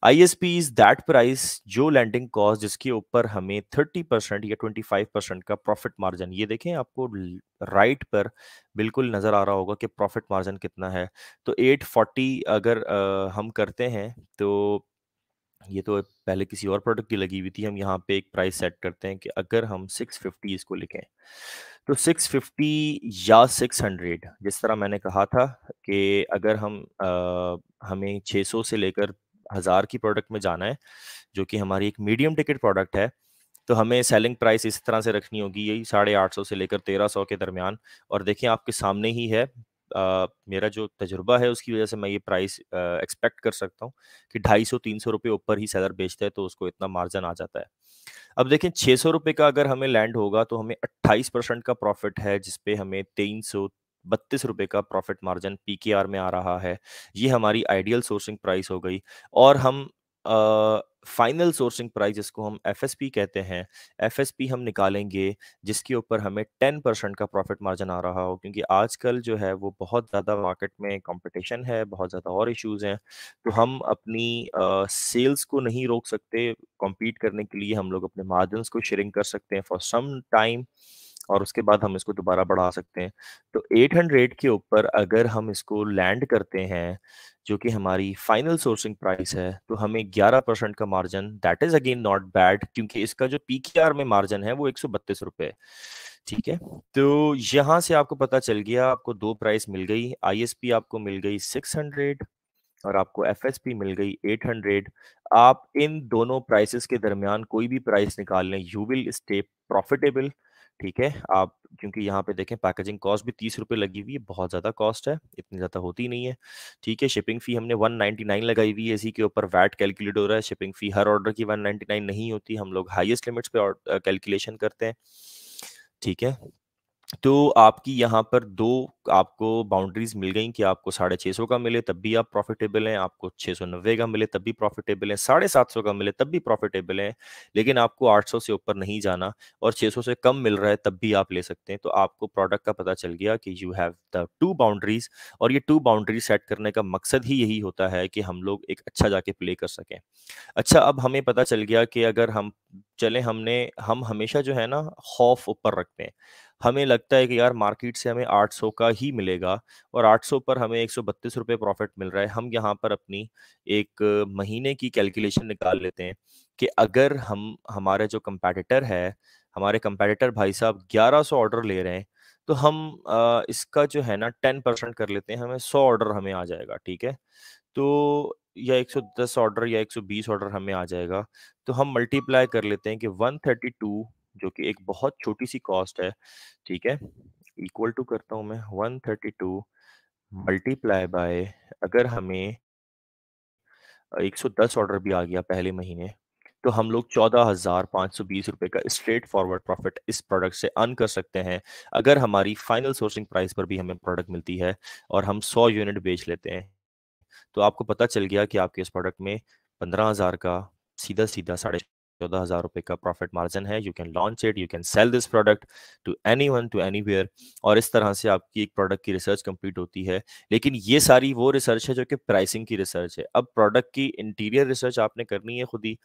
I S P is that price जो लैंडिंग कॉस्ट जिसके ऊपर हमें 30% या 25% का प्रॉफिट मार्जिन ये देखें आपको राइट पर बिल्कुल नज़र आ रहा होगा कि प्रॉफिट मार्जिन कितना है। तो 840 अगर अ, हम करते हैं तो ये तो पहले किसी और प्रोडक्ट की लगी हुई थी, हम यहाँ पे एक प्राइस सेट करते हैं कि अगर हम 650 इसको लिखें, तो 650 या 600 जिस तरह मैंने कहा था कि अगर हम अ, हमें 600 से लेकर हज़ार की प्रोडक्ट में जाना है, जो कि हमारी एक मीडियम टिकट प्रोडक्ट है, तो हमें सेलिंग प्राइस इस तरह से रखनी होगी यही 850 से लेकर 1300 के दरमियान। और देखें आपके सामने ही है अ, मेरा जो तजुर्बा है उसकी वजह से मैं ये प्राइस एक्सपेक्ट कर सकता हूँ कि 250-300 रुपए ऊपर ही सेलर बेचता है तो उसको इतना मार्जिन आ जाता है। अब देखें 600 रुपए का अगर हमें लैंड होगा तो हमें 28% का प्रॉफिट है जिसपे हमें तीन सौ बत्तीस रुपये का प्रॉफिट मार्जिन पीकेआर में आ रहा है। ये हमारी आइडियल सोर्सिंग प्राइस हो गई और हम फाइनल सोर्सिंग प्राइस जिसको हम एफएसपी कहते हैं एफएसपी हम निकालेंगे जिसके ऊपर हमें टेन परसेंट का प्रॉफिट मार्जिन आ रहा हो क्योंकि आजकल जो है वो बहुत ज़्यादा मार्केट में कंपटीशन है बहुत ज़्यादा और इश्यूज़ हैं। तो हम अपनी सेल्स को नहीं रोक सकते कॉम्पीट करने के लिए हम लोग अपने मार्जिन को शेयरिंग कर सकते हैं फॉर सम टाइम और उसके बाद हम इसको दोबारा बढ़ा सकते हैं। तो 800 के ऊपर अगर हम इसको लैंड करते हैं, जो कि हमारी फाइनल सोर्सिंग प्राइस है तो हमें 11 परसेंट का margin that is again not bad क्योंकि इसका जो पी में मार्जिन है, वो एक रुपए ठीक है? तो यहाँ से आपको पता चल गया, आपको दो प्राइस मिल गई आईएसपी आपको मिल गई 600 और आपको एफएसपी मिल गई 800 आप इन दोनों प्राइसेस के दरमियान कोई भी प्राइस निकाल लें यू विल स्टे प्रॉफिटेबल ठीक है, आप क्योंकि यहाँ पे देखें पैकेजिंग कॉस्ट भी तीस रुपये लगी हुई है, बहुत ज़्यादा कॉस्ट है, इतनी ज़्यादा होती नहीं है। ठीक है शिपिंग फ़ी हमने वन नाइन्टी नाइन लगाई हुई है, इसी के ऊपर वैट कैलकुलेट हो रहा है शिपिंग फ़ी हर ऑर्डर की वन नाइन्टी नाइन नहीं होती, हम लोग हाईएस्ट लिमिट्स पे कैलकुलेशन करते हैं। ठीक है तो आपकी यहाँ पर दो आपको बाउंड्रीज मिल गई कि आपको साढ़े छः सौ का मिले तब भी आप प्रॉफिटेबल हैं, आपको छः सौ नब्बे का मिले तब भी प्रॉफिटेबल है, साढ़े सात सौ का मिले तब भी प्रॉफिटेबल है, लेकिन आपको आठ सौ से ऊपर नहीं जाना और छः सौ से कम मिल रहा है तब भी आप ले सकते हैं। तो आपको प्रोडक्ट का पता चल गया कि you have the two boundaries और ये टू बाउंड्रीज सेट करने का मकसद ही यही होता है कि हम लोग एक अच्छा जाके प्ले कर सकें। अच्छा अब हमें पता चल गया कि अगर हम चले हमने, हम हमेशा जो है ना, खौफ ऊपर रखते हैं। हमें लगता है कि यार मार्केट से हमें 800 का ही मिलेगा और 800 पर हमें एक रुपए प्रॉफिट मिल रहा है। हम यहाँ पर अपनी एक महीने की कैलकुलेशन निकाल लेते हैं कि अगर हम हमारे जो कंपेटिटर है हमारे कंपेटिटर भाई साहब 1100 ऑर्डर ले रहे हैं तो हम आ, इसका जो है ना 10 परसेंट कर लेते हैं हमें 100 ऑर्डर हमें आ जाएगा ठीक है? तो या 110 ऑर्डर या 120 ऑर्डर हमें आ जाएगा तो हम मल्टीप्लाई कर लेते हैं कि 132 जो कि एक बहुत छोटी सी कॉस्ट है ठीक है? इक्वल टू करता हूँ मैं 132 मल्टीप्लाई बाय अगर हमें 110 ऑर्डर भी आ गया पहले महीने तो हम लोग चौदह हज़ार पाँच सौ बीस रुपए का स्ट्रेट फॉरवर्ड प्रॉफिट इस प्रोडक्ट से अर्न कर सकते हैं। अगर हमारी फाइनल सोर्सिंग प्राइस पर भी हमें प्रोडक्ट मिलती है और हम सौ यूनिट बेच लेते हैं तो आपको पता चल गया कि आपके इस प्रोडक्ट में पंद्रह हज़ार का सीधा सीधा साढ़े चौदह हज़ार रुपए का प्रॉफिट मार्जिन है। You can launch it you can sell this product to anyone to anywhere और इस तरह से आपकी एक प्रोडक्ट की रिसर्च कंप्लीट होती है। लेकिन ये सारी वो रिसर्च है जो कि प्राइसिंग की रिसर्च है। अब प्रोडक्ट की इंटीरियर रिसर्च आपने करनी है खुद ही।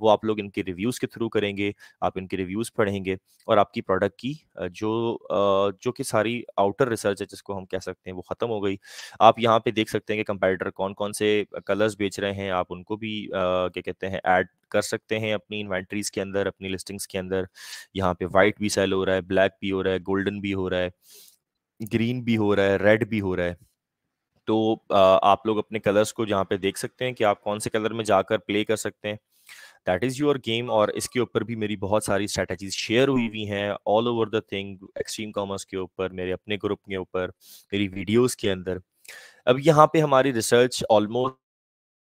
वो आप लोग इनके रिव्यूज़ के थ्रू करेंगे, आप इनके रिव्यूज़ पढ़ेंगे और आपकी प्रोडक्ट की जो जो कि सारी आउटर रिसर्च है जिसको हम कह सकते हैं वो ख़त्म हो गई। आप यहाँ पे देख सकते हैं कि कंपेटिटर कौन कौन से कलर्स बेच रहे हैं, आप उनको भी क्या कहते हैं, ऐड कर सकते हैं अपनी इन्वेंट्रीज के अंदर, अपनी लिस्टिंग्स के अंदर। यहाँ पे वाइट भी सेल हो रहा है, ब्लैक भी हो रहा है, गोल्डन भी हो रहा है, ग्रीन भी हो रहा है, रेड भी हो रहा है। तो आप लोग अपने कलर्स को जहाँ पे देख सकते हैं कि आप कौन से कलर में जाकर प्ले कर सकते हैं। दैट इज़ योर गेम और इसके ऊपर भी मेरी बहुत सारी स्ट्रैटेजीज शेयर हुई हुई हैं all over the thing extreme commerce के ऊपर, मेरे अपने ग्रुप के ऊपर, मेरी वीडियोस के अंदर। अब यहाँ पे हमारी रिसर्च ऑलमोस्ट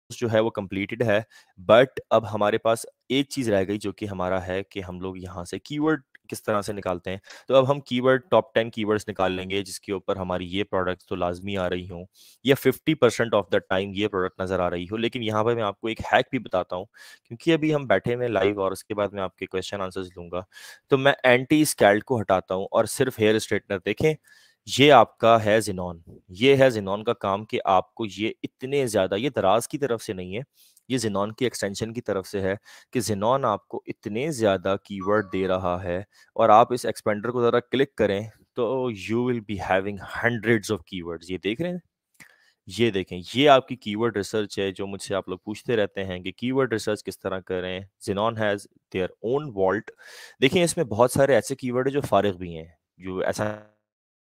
जो है वो कंप्लीटेड है बट अब हमारे पास एक चीज़ रह गई जो कि हमारा है कि हम लोग यहाँ से कीवर्ड किस तरह से निकालते हैं। तो अब हम कीवर्ड, टॉप टेन कीवर्ड्स निकाल लेंगे, जिसके ऊपर हमारी ये प्रोडक्ट तो लाजमी आ रही हूँ, या fifty percent of the time ये प्रोडक्ट नज़र आ रही हो। लेकिन यहाँ पर मैं आपको एक हैक भी बताता हूँ, क्योंकि अभी हम बैठे हुए लाइव और उसके बाद मैं आपके क्वेश्चन आंसर्स लूँगा। तो मैं एंटी स्कैल्ड को हटाता हूँ और सिर्फ़ हेयर स्ट्रेटनर देखें, ये आपका है जिनॉन। ये है जिनॉन का काम कि आपको ये इतने ज़्यादा, ये दराज की तरफ़ से नहीं है ये जिनॉन की एक्सटेंशन की तरफ़ से है कि जिनॉन आपको इतने ज़्यादा कीवर्ड दे रहा है और आप इस एक्सपेंडर को ज़रा क्लिक करें तो you will be having hundreds of keywords. ये देख रहे हैं? ये देखें, ये आपकी कीवर्ड रिसर्च है जो मुझसे आप लोग पूछते रहते हैं कि कीवर्ड रिसर्च किस तरह करें। Xenon has their own vault. देखिए, इसमें बहुत सारे ऐसे कीवर्ड है जो फारिग भी हैं, जो ऐसा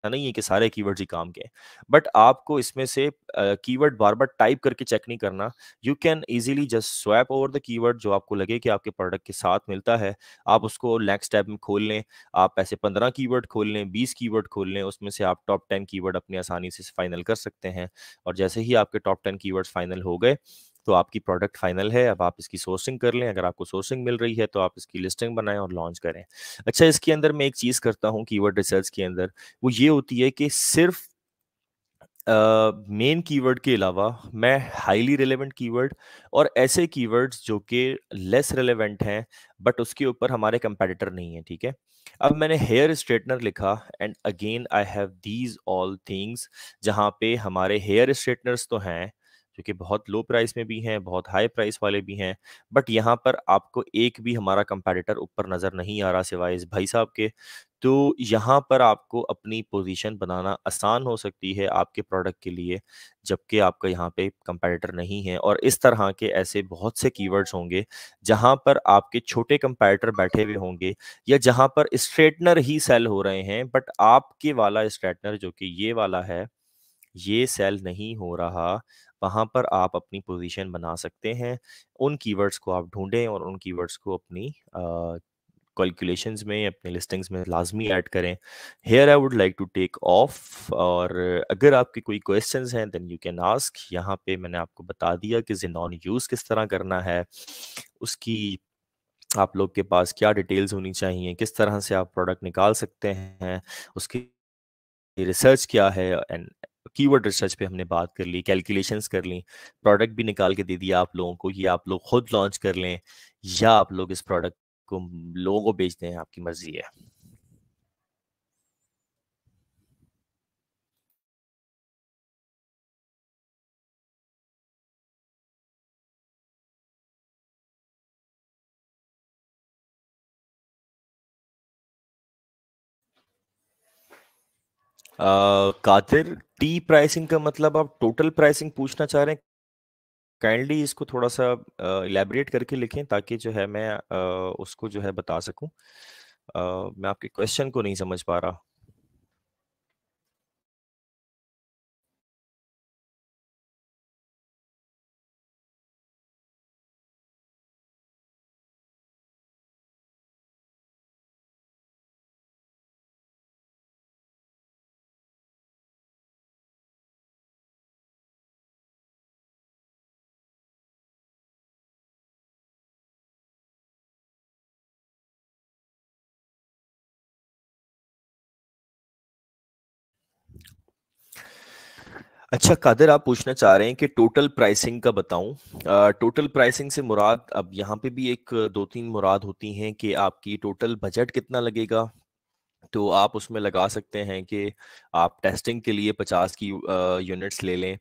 नहीं है कि सारे कीवर्ड्स ही काम के बट आपको इसमें से कीवर्ड बार बार टाइप करके चेक नहीं करना। You can easily just swap over the keyword जो आपको लगे कि आपके प्रोडक्ट के साथ मिलता है। आप उसको नेक्स्ट टैब में खोल लें। आप ऐसे पंद्रह कीवर्ड खोल लें, बीस कीवर्ड खोल लें, उसमें से आप टॉप टेन कीवर्ड अपनी आसानी से फाइनल कर सकते हैं। और जैसे ही आपके टॉप टेन कीवर्ड्स फाइनल हो गए तो आपकी प्रोडक्ट फाइनल है अब आप इसकी सोर्सिंग कर लें अगर आपको सोर्सिंग मिल रही है तो आप इसकी लिस्टिंग बनाएँ और लॉन्च करें। अच्छा इसके अंदर मैं एक चीज़ करता हूँ कीवर्ड रिसर्च के अंदर वो ये होती है कि सिर्फ़ मेन uh, कीवर्ड के अलावा मैं हाईली रिलेवेंट कीवर्ड और ऐसे कीवर्ड्स जो कि लेस रिलेवेंट हैं बट उसके ऊपर हमारे कंपेटिटर नहीं है ठीक है? अब मैंने हेयर स्ट्रेटनर लिखा and again I have these all things जहाँ पे हमारे हेयर स्ट्रेटनर्स तो हैं जो कि बहुत लो प्राइस में भी हैं, बहुत हाई प्राइस वाले भी हैं बट यहाँ पर आपको एक भी हमारा कंपैरेटर ऊपर नज़र नहीं आ रहा सिवाय इस भाई साहब के तो यहाँ पर आपको अपनी पोजीशन बनाना आसान हो सकती है आपके प्रोडक्ट के लिए, जबकि आपका यहाँ पे कंपैरेटर नहीं है, और इस तरह के ऐसे बहुत से कीवर्ड्स होंगे, जहाँ पर आपके छोटे कंपैरेटर बैठे हुए होंगे, या जहाँ पर स्ट्रेटनर ही सेल हो रहे हैं बट आपके वाला स्ट्रेटनर जो कि ये वाला है, ये सेल नहीं हो रहा वहाँ पर आप अपनी पोजीशन बना सकते हैं। उन कीवर्ड्स को आप ढूंढें और उन कीवर्ड्स को अपनी कैलकुलेशंस में, अपने लिस्टिंग्स में लाजमी ऐड करें। Here I would like to take off और अगर आपके कोई क्वेश्चन हैं देन यू कैन आस्क यहाँ पे मैंने आपको बता दिया कि जिनॉन यूज़ किस तरह करना है। उसकी आप लोग के पास क्या डिटेल्स होनी चाहिए, किस तरह से आप प्रोडक्ट निकाल सकते हैं, उसकी रिसर्च क्या है एंड कीवर्ड रिसर्च पे हमने बात कर ली कैलकुलेशन कर ली, प्रोडक्ट भी निकाल के दे दिया आप लोगों को ये आप लोग खुद लॉन्च कर लें या आप लोग इस प्रोडक्ट को लोगों को बेच दें, आपकी मर्ज़ी है। कादिर टी प्राइसिंग का मतलब आप टोटल प्राइसिंग पूछना चाह रहे हैं? काइंडली इसको थोड़ा सा इलेबरेट करके लिखें ताकि जो है मैं uh, उसको जो है बता सकूँ। uh, मैं आपके क्वेश्चन को नहीं समझ पा रहा। अच्छा कादिर, आप पूछना चाह रहे हैं कि टोटल प्राइसिंग का बताऊँ। टोटल प्राइसिंग से मुराद, अब यहाँ पे भी एक दो तीन मुराद होती हैं कि आपकी टोटल बजट कितना लगेगा। तो आप उसमें लगा सकते हैं कि आप टेस्टिंग के लिए पचास की यूनिट्स ले लें,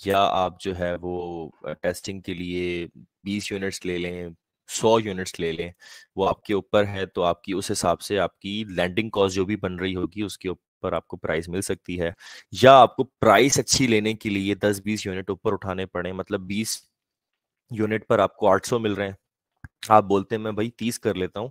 या आप जो है वो टेस्टिंग के लिए बीस यूनिट्स ले लें, सौ यूनिट्स ले लें। वो आपके ऊपर है तो आपकी, उस हिसाब से आपकी लैंडिंग कॉस्ट जो भी बन रही होगी, उसके पर आपको प्राइस मिल सकती है, या आपको प्राइस अच्छी लेने के लिए 10-20 यूनिट ऊपर उठाने पड़े मतलब 20 यूनिट पर आपको 800 मिल रहे हैं। आप बोलते हैं, मैं भाई 30 कर लेता हूँ,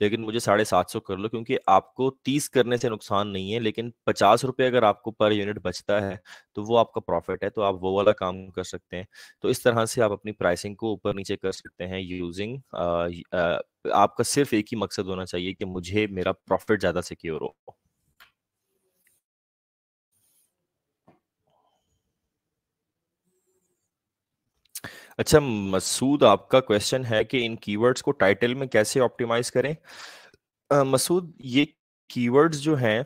लेकिन मुझे साढ़े सात सौ कर लो, क्योंकि आपको 30 करने से नुकसान नहीं है, लेकिन पचास रुपये अगर आपको पर यूनिट बचता है तो वो आपका प्रॉफिट है तो आप वो वाला काम कर सकते हैं। तो इस तरह से आप अपनी प्राइसिंग को ऊपर नीचे कर सकते हैं यूजिंग आपका सिर्फ़ एक ही मकसद होना चाहिए कि मुझे मेरा प्रॉफिट ज़्यादा सिक्योर हो। अच्छा मसूद, आपका क्वेश्चन है कि इन कीवर्ड्स को टाइटल में कैसे ऑप्टिमाइज करें? मसूद, ये कीवर्ड्स जो हैं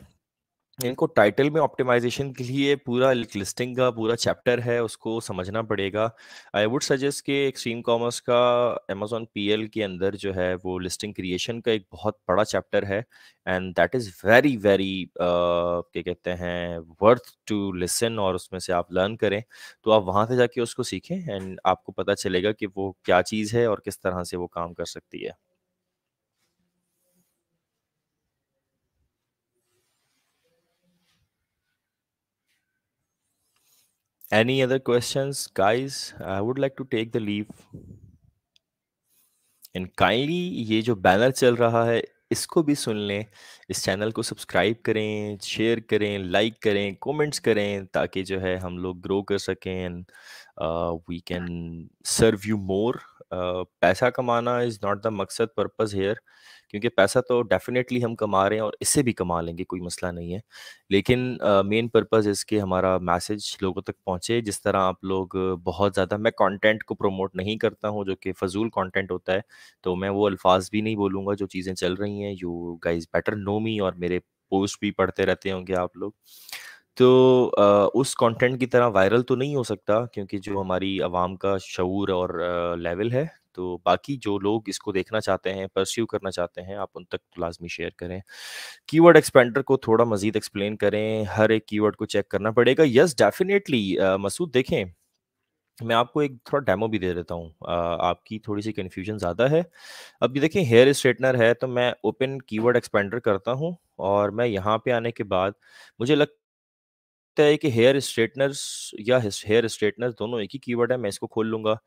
इनको टाइटल में ऑप्टिमाइजेशन के लिए पूरा लिस्टिंग का पूरा चैप्टर है, उसको समझना पड़ेगा। आई वुड सजेस्ट कि एक्सट्रीम कॉमर्स का अमेजोन पीएल के अंदर जो है, वो लिस्टिंग क्रिएशन का एक बहुत बड़ा चैप्टर है। And that is very very क्या कहते हैं वर्थ टू लिसन और उसमें से आप लर्न करें। तो आप वहाँ से जाके उसको सीखें एंड आपको पता चलेगा कि वो क्या चीज़ है और किस तरह से वो काम कर सकती है। Any other questions, guys? I would like to take the leave. And kindly ये जो बैनर चल रहा है इसको भी सुन लें इस चैनल को सब्सक्राइब करें शेयर करें लाइक करें कमेंट्स करें ताकि जो है हम लोग ग्रो कर सकें and we can serve you more पैसा कमाना इज़ नॉट द मकसद पर्पस हेयर क्योंकि पैसा तो डेफिनेटली हम कमा रहे हैं और इससे भी कमा लेंगे कोई मसला नहीं है। लेकिन मेन पर्पज़ इसके हमारा मैसेज लोगों तक पहुँचे जिस तरह आप लोग बहुत ज़्यादा मैं कंटेंट को प्रमोट नहीं करता हूँ जो कि फ़जूल कंटेंट होता है तो मैं वो अल्फाज भी नहीं बोलूँगा जो चीज़ें चल रही हैं। You guys better know me और मेरे पोस्ट भी पढ़ते रहते होंगे आप लोग। तो अ, उस कंटेंट की तरह वायरल तो नहीं हो सकता क्योंकि जो हमारी आवाम का शूर और अ, लेवल है तो बाकी जो लोग इसको देखना चाहते हैं, परस्यू करना चाहते हैं, आप उन तक तो लाजमी शेयर करें। कीवर्ड एक्सपेंडर को थोड़ा मजीद एक्सप्लेन करें, हर एक कीवर्ड को चेक करना पड़ेगा। यस, डेफिनेटली मसूद देखें, मैं आपको एक थोड़ा डेमो भी दे देता हूँ। आपकी थोड़ी सी कन्फ्यूज़न ज़्यादा है। अब ये देखें, हेयर स्ट्रेटनर है तो मैं ओपन कीवर्ड एक्सपेंडर करता हूँ और मैं यहाँ पे आने के बाद मुझे लगता है कि हेयर स्ट्रेटनर्स या हेयर स्ट्रेटनर दोनों एक ही कीवर्ड है, मैं इसको खोल लूँगा।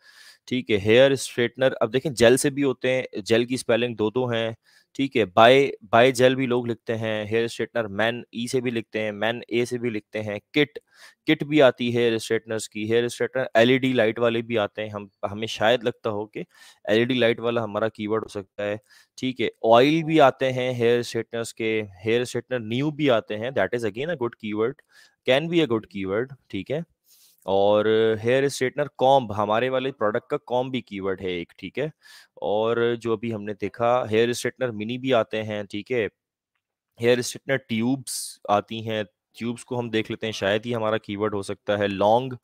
ठीक है, हेयर स्ट्रेटनर, अब देखें जेल से भी होते हैं, जेल की स्पेलिंग दो दो हैं, ठीक है, बाय बाय जेल भी लोग लिखते हैं, हेयर स्ट्रेटनर मैन ई से भी लिखते हैं, मैन ए से भी लिखते हैं, किट किट भी आती है हेयर स्ट्रेटनर्स की, हेयर स्ट्रेटनर एलईडी लाइट वाले भी आते हैं, हम, हमें शायद लगता हो कि एलईडी लाइट वाला हमारा कीवर्ड हो सकता है, ठीक है, ऑयल भी आते हैं हेयर स्ट्रेटनर्स के, हेयर स्ट्रेटनर न्यू भी आते हैं, that is again a good keyword, can be a good keyword, ठीक है। और हेयर स्ट्रेटनर कॉम्ब, हमारे वाले प्रोडक्ट का कॉम्ब भी कीवर्ड है एक, ठीक है? और जो अभी हमने देखा, हेयर स्ट्रेटनर मिनी भी आते हैं, ठीक है? हेयर स्ट्रेटनर ट्यूब्स आती हैं, ट्यूब्स को हम देख लेते हैं, शायद ही हमारा कीवर्ड हो सकता है, लॉन्ग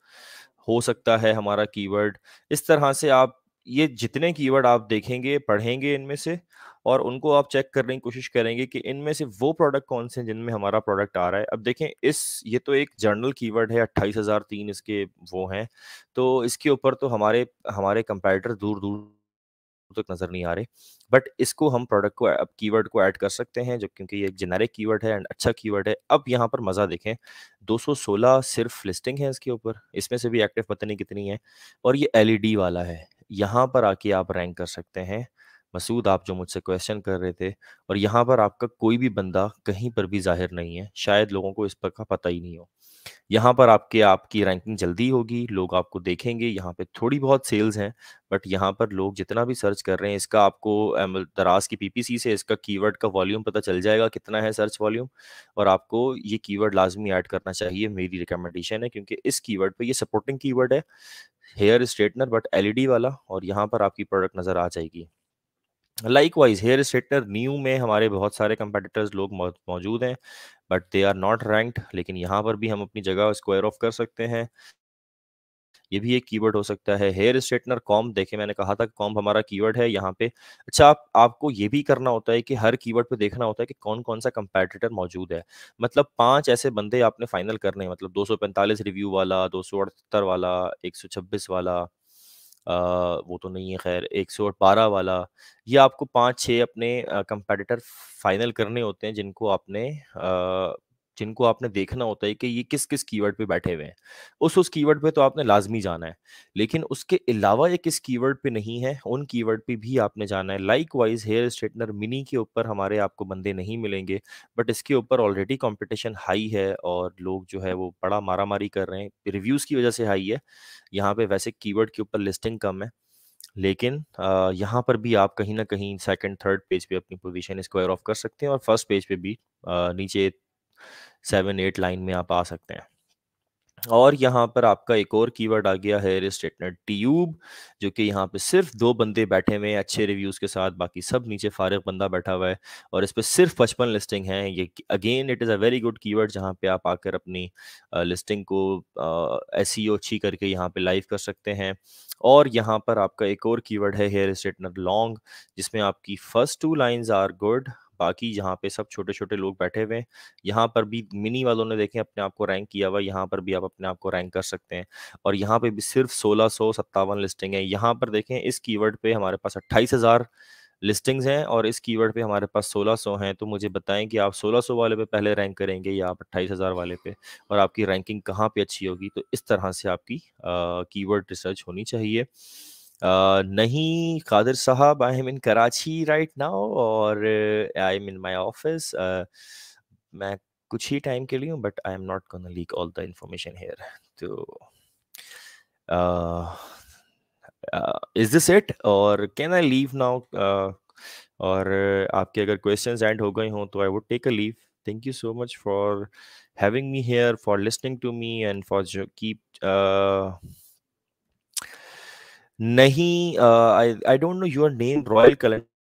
हो सकता है हमारा कीवर्ड। इस तरह से आप ये जितने कीवर्ड आप देखेंगे, पढ़ेंगे इनमें से और उनको आप चेक करने की कोशिश करेंगे कि इनमें से वो प्रोडक्ट कौन से हैं जिनमें हमारा प्रोडक्ट आ रहा है। अब देखें, इस, ये तो एक जर्नल कीवर्ड है, अट्ठाईस हज़ार तीन इसके वो हैं। तो इसके ऊपर तो हमारे हमारे कंपेटिटर दूर दूर तक तो नज़र नहीं आ रहे। बट इसको हम प्रोडक्ट को, अब कीवर्ड को ऐड कर सकते हैं जो क्योंकि ये एक जेनेरिक कीवर्ड है एंड अच्छा कीवर्ड है। अब यहाँ पर मज़ा देखें 216 सिर्फ़ लिस्टिंग है इसके ऊपर, इसमें से भी एक्टिव पता नहीं कितनी है। और ये एलईडी वाला है, यहाँ पर आके आप रैंक कर सकते हैं। मसूद, आप जो मुझसे क्वेश्चन कर रहे थे और यहाँ पर आपका कोई भी बंदा कहीं पर भी ज़ाहिर नहीं है, शायद लोगों को इस पर का पता ही नहीं हो। यहाँ पर आपके, आपकी रैंकिंग जल्दी होगी, लोग आपको देखेंगे, यहाँ पे थोड़ी बहुत सेल्स हैं बट यहाँ पर लोग जितना भी सर्च कर रहे हैं, इसका आपको दराज की पीपीसी से इसका कीवर्ड का वॉल्यूम पता चल जाएगा कितना है सर्च वॉल्यूम और आपको ये कीवर्ड लाजमी ऐड करना चाहिए, मेरी रिकमेंडेशन है क्योंकि इस कीवर्ड पे ये सपोर्टिंग कीवर्ड है हेयर स्ट्रेटनर बट एलईडी वाला और यहाँ पर आपकी प्रोडक्ट नज़र आ जाएगी। लाइकवाइज हेयर स्ट्रेटनर न्यू में हमारे बहुत सारे कंपेटिटर्स लोग मौजूद हैं but they are not ranked लेकिन यहाँ पर भी हम अपनी जगह स्क्वायर ऑफ़ कर सकते हैं। ये भी एक कीवर्ड हो सकता है। हेयर स्ट्रेटनर कॉम देखे मैंने कहा था कॉम हमारा कीवर्ड है यहाँ पे। अच्छा आप, आपको ये भी करना होता है कि हर कीवर्ड पे देखना होता है कि कौन कौन सा कंपेटिटर मौजूद है। मतलब पाँच ऐसे बंदे आपने फाइनल करने हैं मतलब 245 रिव्यू वाला, दो सौ अठहत्तर वाला 126 वाला। वो तो नहीं है, खैर 112 वाला, ये आपको पाँच छः अपने कंपेटिटर फाइनल करने होते हैं, जिनको आपने जिनको आपने देखना होता है कि ये किस किस कीवर्ड पे बैठे हुए हैं। उस उस कीवर्ड पे तो आपने लाजमी जाना है लेकिन उसके अलावा ये किस कीवर्ड पे नहीं है उन कीवर्ड पे भी आपने जाना है। Likewise hair straightener mini के ऊपर हमारे आपको बंदे नहीं मिलेंगे बट इसके ऊपर ऑलरेडी कॉम्पिटिशन हाई है और लोग जो है वो बड़ा मारा मारी कर रहे हैं रिव्यूज़ की वजह से हाई है। यहाँ पे वैसे कीवर्ड के ऊपर लिस्टिंग कम है लेकिन यहाँ पर भी आप कहीं ना कहीं सेकंड थर्ड पेज पे अपनी पोजीशन स्क्वायर ऑफ़ कर सकते हैं और फ़र्स्ट पेज पे भी आ, नीचे सेवन, एट लाइन में आप आ सकते हैं। और यहाँ पर आपका एक और कीवर्ड आ गया है स्ट्रेटनर ट्यूब, जो कि यहाँ पे सिर्फ़ दो बंदे बैठे हुए हैं, अच्छे रिव्यूज़ के साथ, बाकी सब नीचे फारिग बंदा बैठा हुआ है। और इस पर सिर्फ़ पचपन लिस्टिंग है, ये again, it is a very good keyword, जहाँ पे आप आकर अपनी लिस्टिंग को ऐसी e अच्छी करके यहाँ पे लाइव कर सकते हैं। और यहाँ पर आपका एक और कीवर्ड है हेयर स्ट्रेटनर लॉन्ग, जिसमें आपकी first two lines are good बाकी यहाँ पे सब छोटे-छोटे लोग बैठे हुए हैं। यहाँ पर भी मिनी वालों ने देखें अपने आप को रैंक किया हुआ यहाँ पर भी आप अपने आप को रैंक कर सकते हैं और यहाँ पे भी सिर्फ़ 1657 लिस्टिंग है। यहाँ पर देखें इस कीवर्ड पे हमारे पास 28,000 लिस्टिंग्स हैं और इस कीवर्ड पे हमारे पास 1600 हैं, तो मुझे बताएँ कि आप 1600 वाले पे पहले रैंक करेंगे या आप 28,000 वाले पे और आपकी रैंकिंग कहाँ पे अच्छी होगी? तो इस तरह से आपकी कीवर्ड रिसर्च होनी चाहिए। नहीं कादिर साहब I am in Karachi right now और I am in my office मैं कुछ ही टाइम के लिए हूँ but I am not gonna leak all the information here तो इज़ दिस इट और कैन आई लीव नाउ और आपके अगर क्वेश्चंस एंड हो गए हों तो I would take a leave thank you so much for having me here for listening to me and for keep uh, नहीं I I don't know your name royal calendar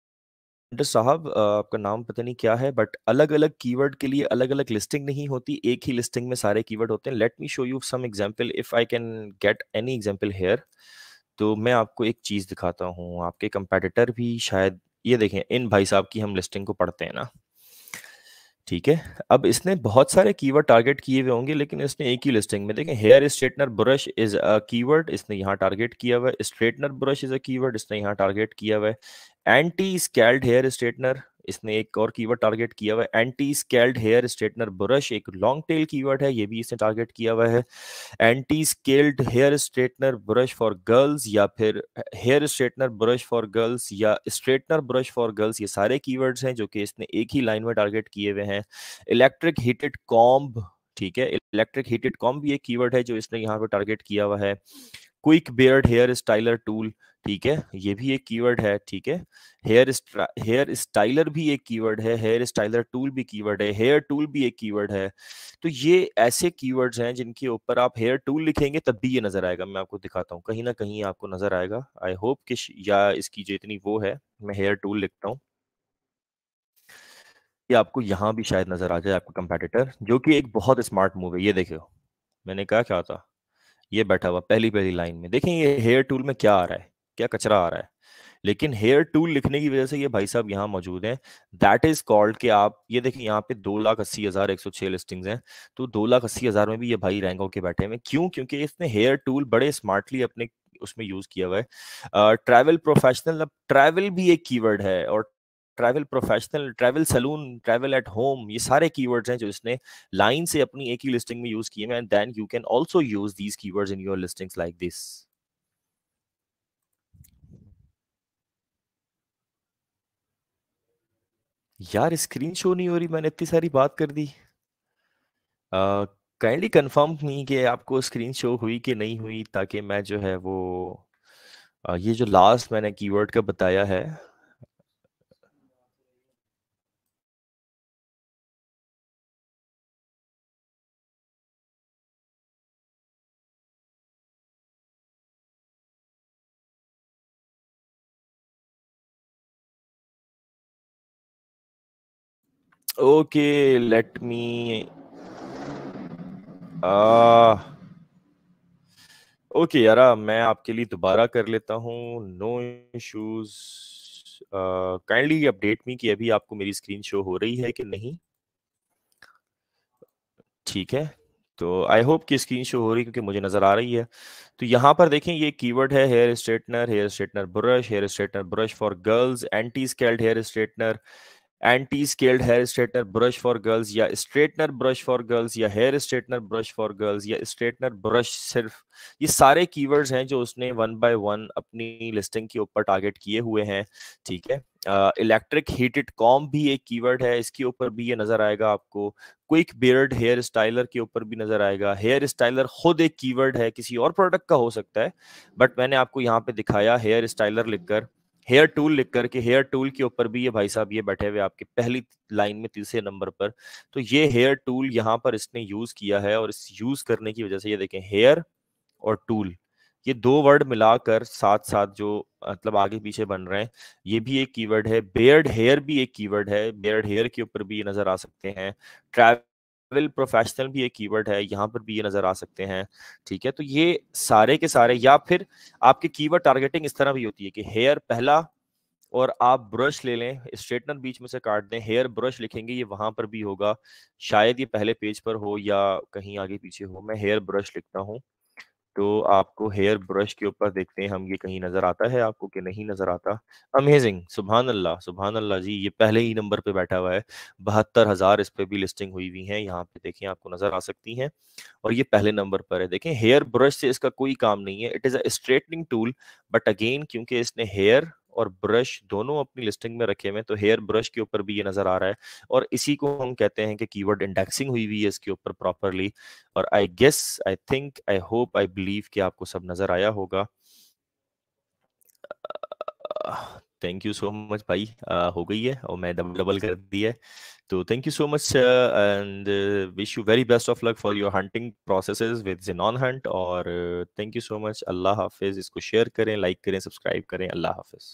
साहब आपका नाम पता नहीं क्या है बट अलग-अलग कीवर्ड के लिए अलग-अलग लिस्टिंग नहीं होती, एक ही लिस्टिंग में सारे कीवर्ड होते हैं। Let me show you some example if I can get any example here तो मैं आपको एक चीज़ दिखाता हूँ। आपके कंपेटिटर भी शायद ये देखें इन भाई साहब की हम लिस्टिंग को पढ़ते हैं ना। ठीक है। अब इसने बहुत सारे कीवर्ड टारगेट किए हुए होंगे, लेकिन इसने एक ही लिस्टिंग में, देखें hair straightener brush is a keyword इसने यहाँ टारगेट किया हुआ है। Straightener brush is a keyword इसने यहाँ टारगेट किया हुआ है। एंटी स्कैल्ड हेयर स्ट्रेटनर इसने एक और कीवर्ड टारगेट किया हुआ है anti scaled hair straightener brush एक लॉन्ग टेल कीवर्ड है, ये भी इसने टारगेट किया हुआ है। Anti scaled hair straightener brush for girls या फिर hair straightener brush for girls या स्ट्रेटनर ब्रश फॉर गर्ल्स ये सारे कीवर्ड्स हैं जो कि इसने एक ही लाइन में टारगेट किए हुए हैं। इलेक्ट्रिक हीटेड कॉम्ब ठीक है इलेक्ट्रिक हीटेड कॉम्ब भी एक कीवर्ड है जो इसने यहाँ पर टारगेट किया हुआ है। Quick beard hair styler tool ठीक है? ये भी एक कीवर्ड है, ठीक है? हेयर हेयर स्टाइलर भी एक कीवर्ड है हेयर स्टाइलर टूल भी कीवर्ड है हेयर टूल भी एक कीवर्ड है। तो ये ऐसे कीवर्ड्स हैं जिनके ऊपर आप हेयर टूल लिखेंगे तब भी ये नज़र आएगा, मैं आपको दिखाता हूँ। कहीं ना कहीं आपको नज़र आएगा। आई होप कि या इसकी जो इतनी वो है, मैं हेयर टूल लिखता हूँ। ये आपको यहाँ भी शायद नज़र आ जाए, आपका कंपेटिटर जो कि एक बहुत स्मार्ट मूव है, ये देखो मैंने कहा क्या था? ये बैठा हुआ पहली पहली लाइन में। देखें ये हेयर टूल में क्या आ रहा है? क्या कचरा आ रहा है? लेकिन हेयर टूल लिखने की वजह से ये भाई साहब यहाँ मौजूद हैं। दैट इज़ कॉल्ड कि आप, ये देखिए यहाँ पे दो लाख अस्सी हज़ार एक सौ छह लिस्टिंग हैं। तो दो लाख अस्सी हज़ार में भी ये भाई रैंक होके बैठे हुए क्यों? क्योंकि इसने हेयर टूल बड़े स्मार्टली अपने उसमें यूज़ किया हुआ है। ट्रैवल प्रोफेशनल अब ट्रैवल भी एक कीवर्ड है और travel professional travel salon travel at home ये सारे कीवर्ड्स हैं जो इसने लाइन से अपनी एक ही लिस्टिंग में यूज़ किए हैं and then you can also use these keywords in your listings like this यार स्क्रीन शो नहीं हो रही? मैंने इतनी सारी बात कर दी। काइंडली कंफर्म नहीं कि आपको स्क्रीन शो हुई कि नहीं हुई ताकि मैं जो है वो uh, ये जो लास्ट मैंने कीवर्ड का बताया है Okay, let me. Uh, okay यार मैं आपके लिए दोबारा कर लेता हूँ। No issues kindly update me कि अभी आपको मेरी स्क्रीन शो हो रही है कि नहीं? ठीक है तो आई होप कि स्क्रीन शो हो रही क्योंकि मुझे नज़र आ रही है। तो यहाँ पर देखें ये कीवर्ड है hair straightener hair straightener brush hair straightener brush for girls anti scaled hair straightener anti scaled hair straightener brush for girls या स्ट्रेटनर ब्रश फॉर गर्ल्स या hair straightener brush for girls या straightener brush सिर्फ़, ये सारे keywords हैं जो उसने one by one अपनी लिस्टिंग के ऊपर टारगेट किए हुए हैं, ठीक है? इलेक्ट्रिक हीटेड कॉम भी एक कीवर्ड है, इसके ऊपर भी ये नज़र आएगा आपको क्विक बियर्ड हेयर स्टाइलर के ऊपर भी नज़र आएगा हेयर स्टाइलर खुद एक कीवर्ड है, किसी और प्रोडक्ट का हो सकता है बट मैंने आपको यहाँ पे दिखाया हेयर स्टाइलर लिखकर हेयर टूल लिख करके हेयर टूल के ऊपर भी ये भाई साहब ये बैठे हुए आपके पहली लाइन में तीसरे नंबर पर। तो ये हेयर टूल यहाँ पर इसने यूज़ किया है और इस यूज़ करने की वजह से ये देखें, हेयर और टूल, ये दो वर्ड मिलाकर साथ साथ जो मतलब आगे पीछे बन रहे हैं, ये भी एक कीवर्ड है। बेयर्ड हेयर भी एक कीवर्ड है, बेयर्ड हेयर के ऊपर भी नज़र आ सकते हैं। ट्रैवल प्रोफेशनल भी एक कीवर्ड है, यहाँ पर भी ये नज़र आ सकते हैं, ठीक है? तो ये सारे के सारे या फिर आपके कीवर्ड टारगेटिंग इस तरह भी होती है कि हेयर पहला और आप ब्रश ले लें स्ट्रेटनर बीच में से काट दें हेयर ब्रश लिखेंगे, ये वहाँ पर भी होगा, शायद ये पहले पेज पर हो या कहीं आगे पीछे हो, मैं हेयर ब्रश लिखता हूँ। तो आपको हेयर ब्रश के ऊपर देखते हैं हम, ये कहीं नज़र आता है आपको कि नहीं नज़र आता? अमेजिंग सुबहान अल्लाह सुबहान अल्लाह जी, ये पहले ही नंबर पे बैठा हुआ है। बहत्तर हज़ार इस पे भी लिस्टिंग हुई हुई है, यहाँ पे देखें आपको नज़र आ सकती हैं। और ये पहले नंबर पर है। देखें हेयर ब्रश से इसका कोई काम नहीं है it is a straightening tool but again क्योंकि इसने हेयर और ब्रश दोनों अपनी लिस्टिंग में रखे हुए हैं तो हेयर ब्रश के ऊपर भी ये नज़र आ रहा है। और इसी को हम कहते हैं कि कीवर्ड इंडेक्सिंग हुई हुई है इसके ऊपर प्रॉपरली और I guess I think I hope I believe कि आपको सब नज़र आया होगा। थैंक यू सो मच भाई uh, हो गई है और मैं डबल डबल कर दी है। तो thank you so much and wish you very best of luck for your hunting processes with xenon hunt और thank you so much Allah हाफिज। इसको शेयर करें लाइक करें सब्सक्राइब करें अल्लाह हाफिज़।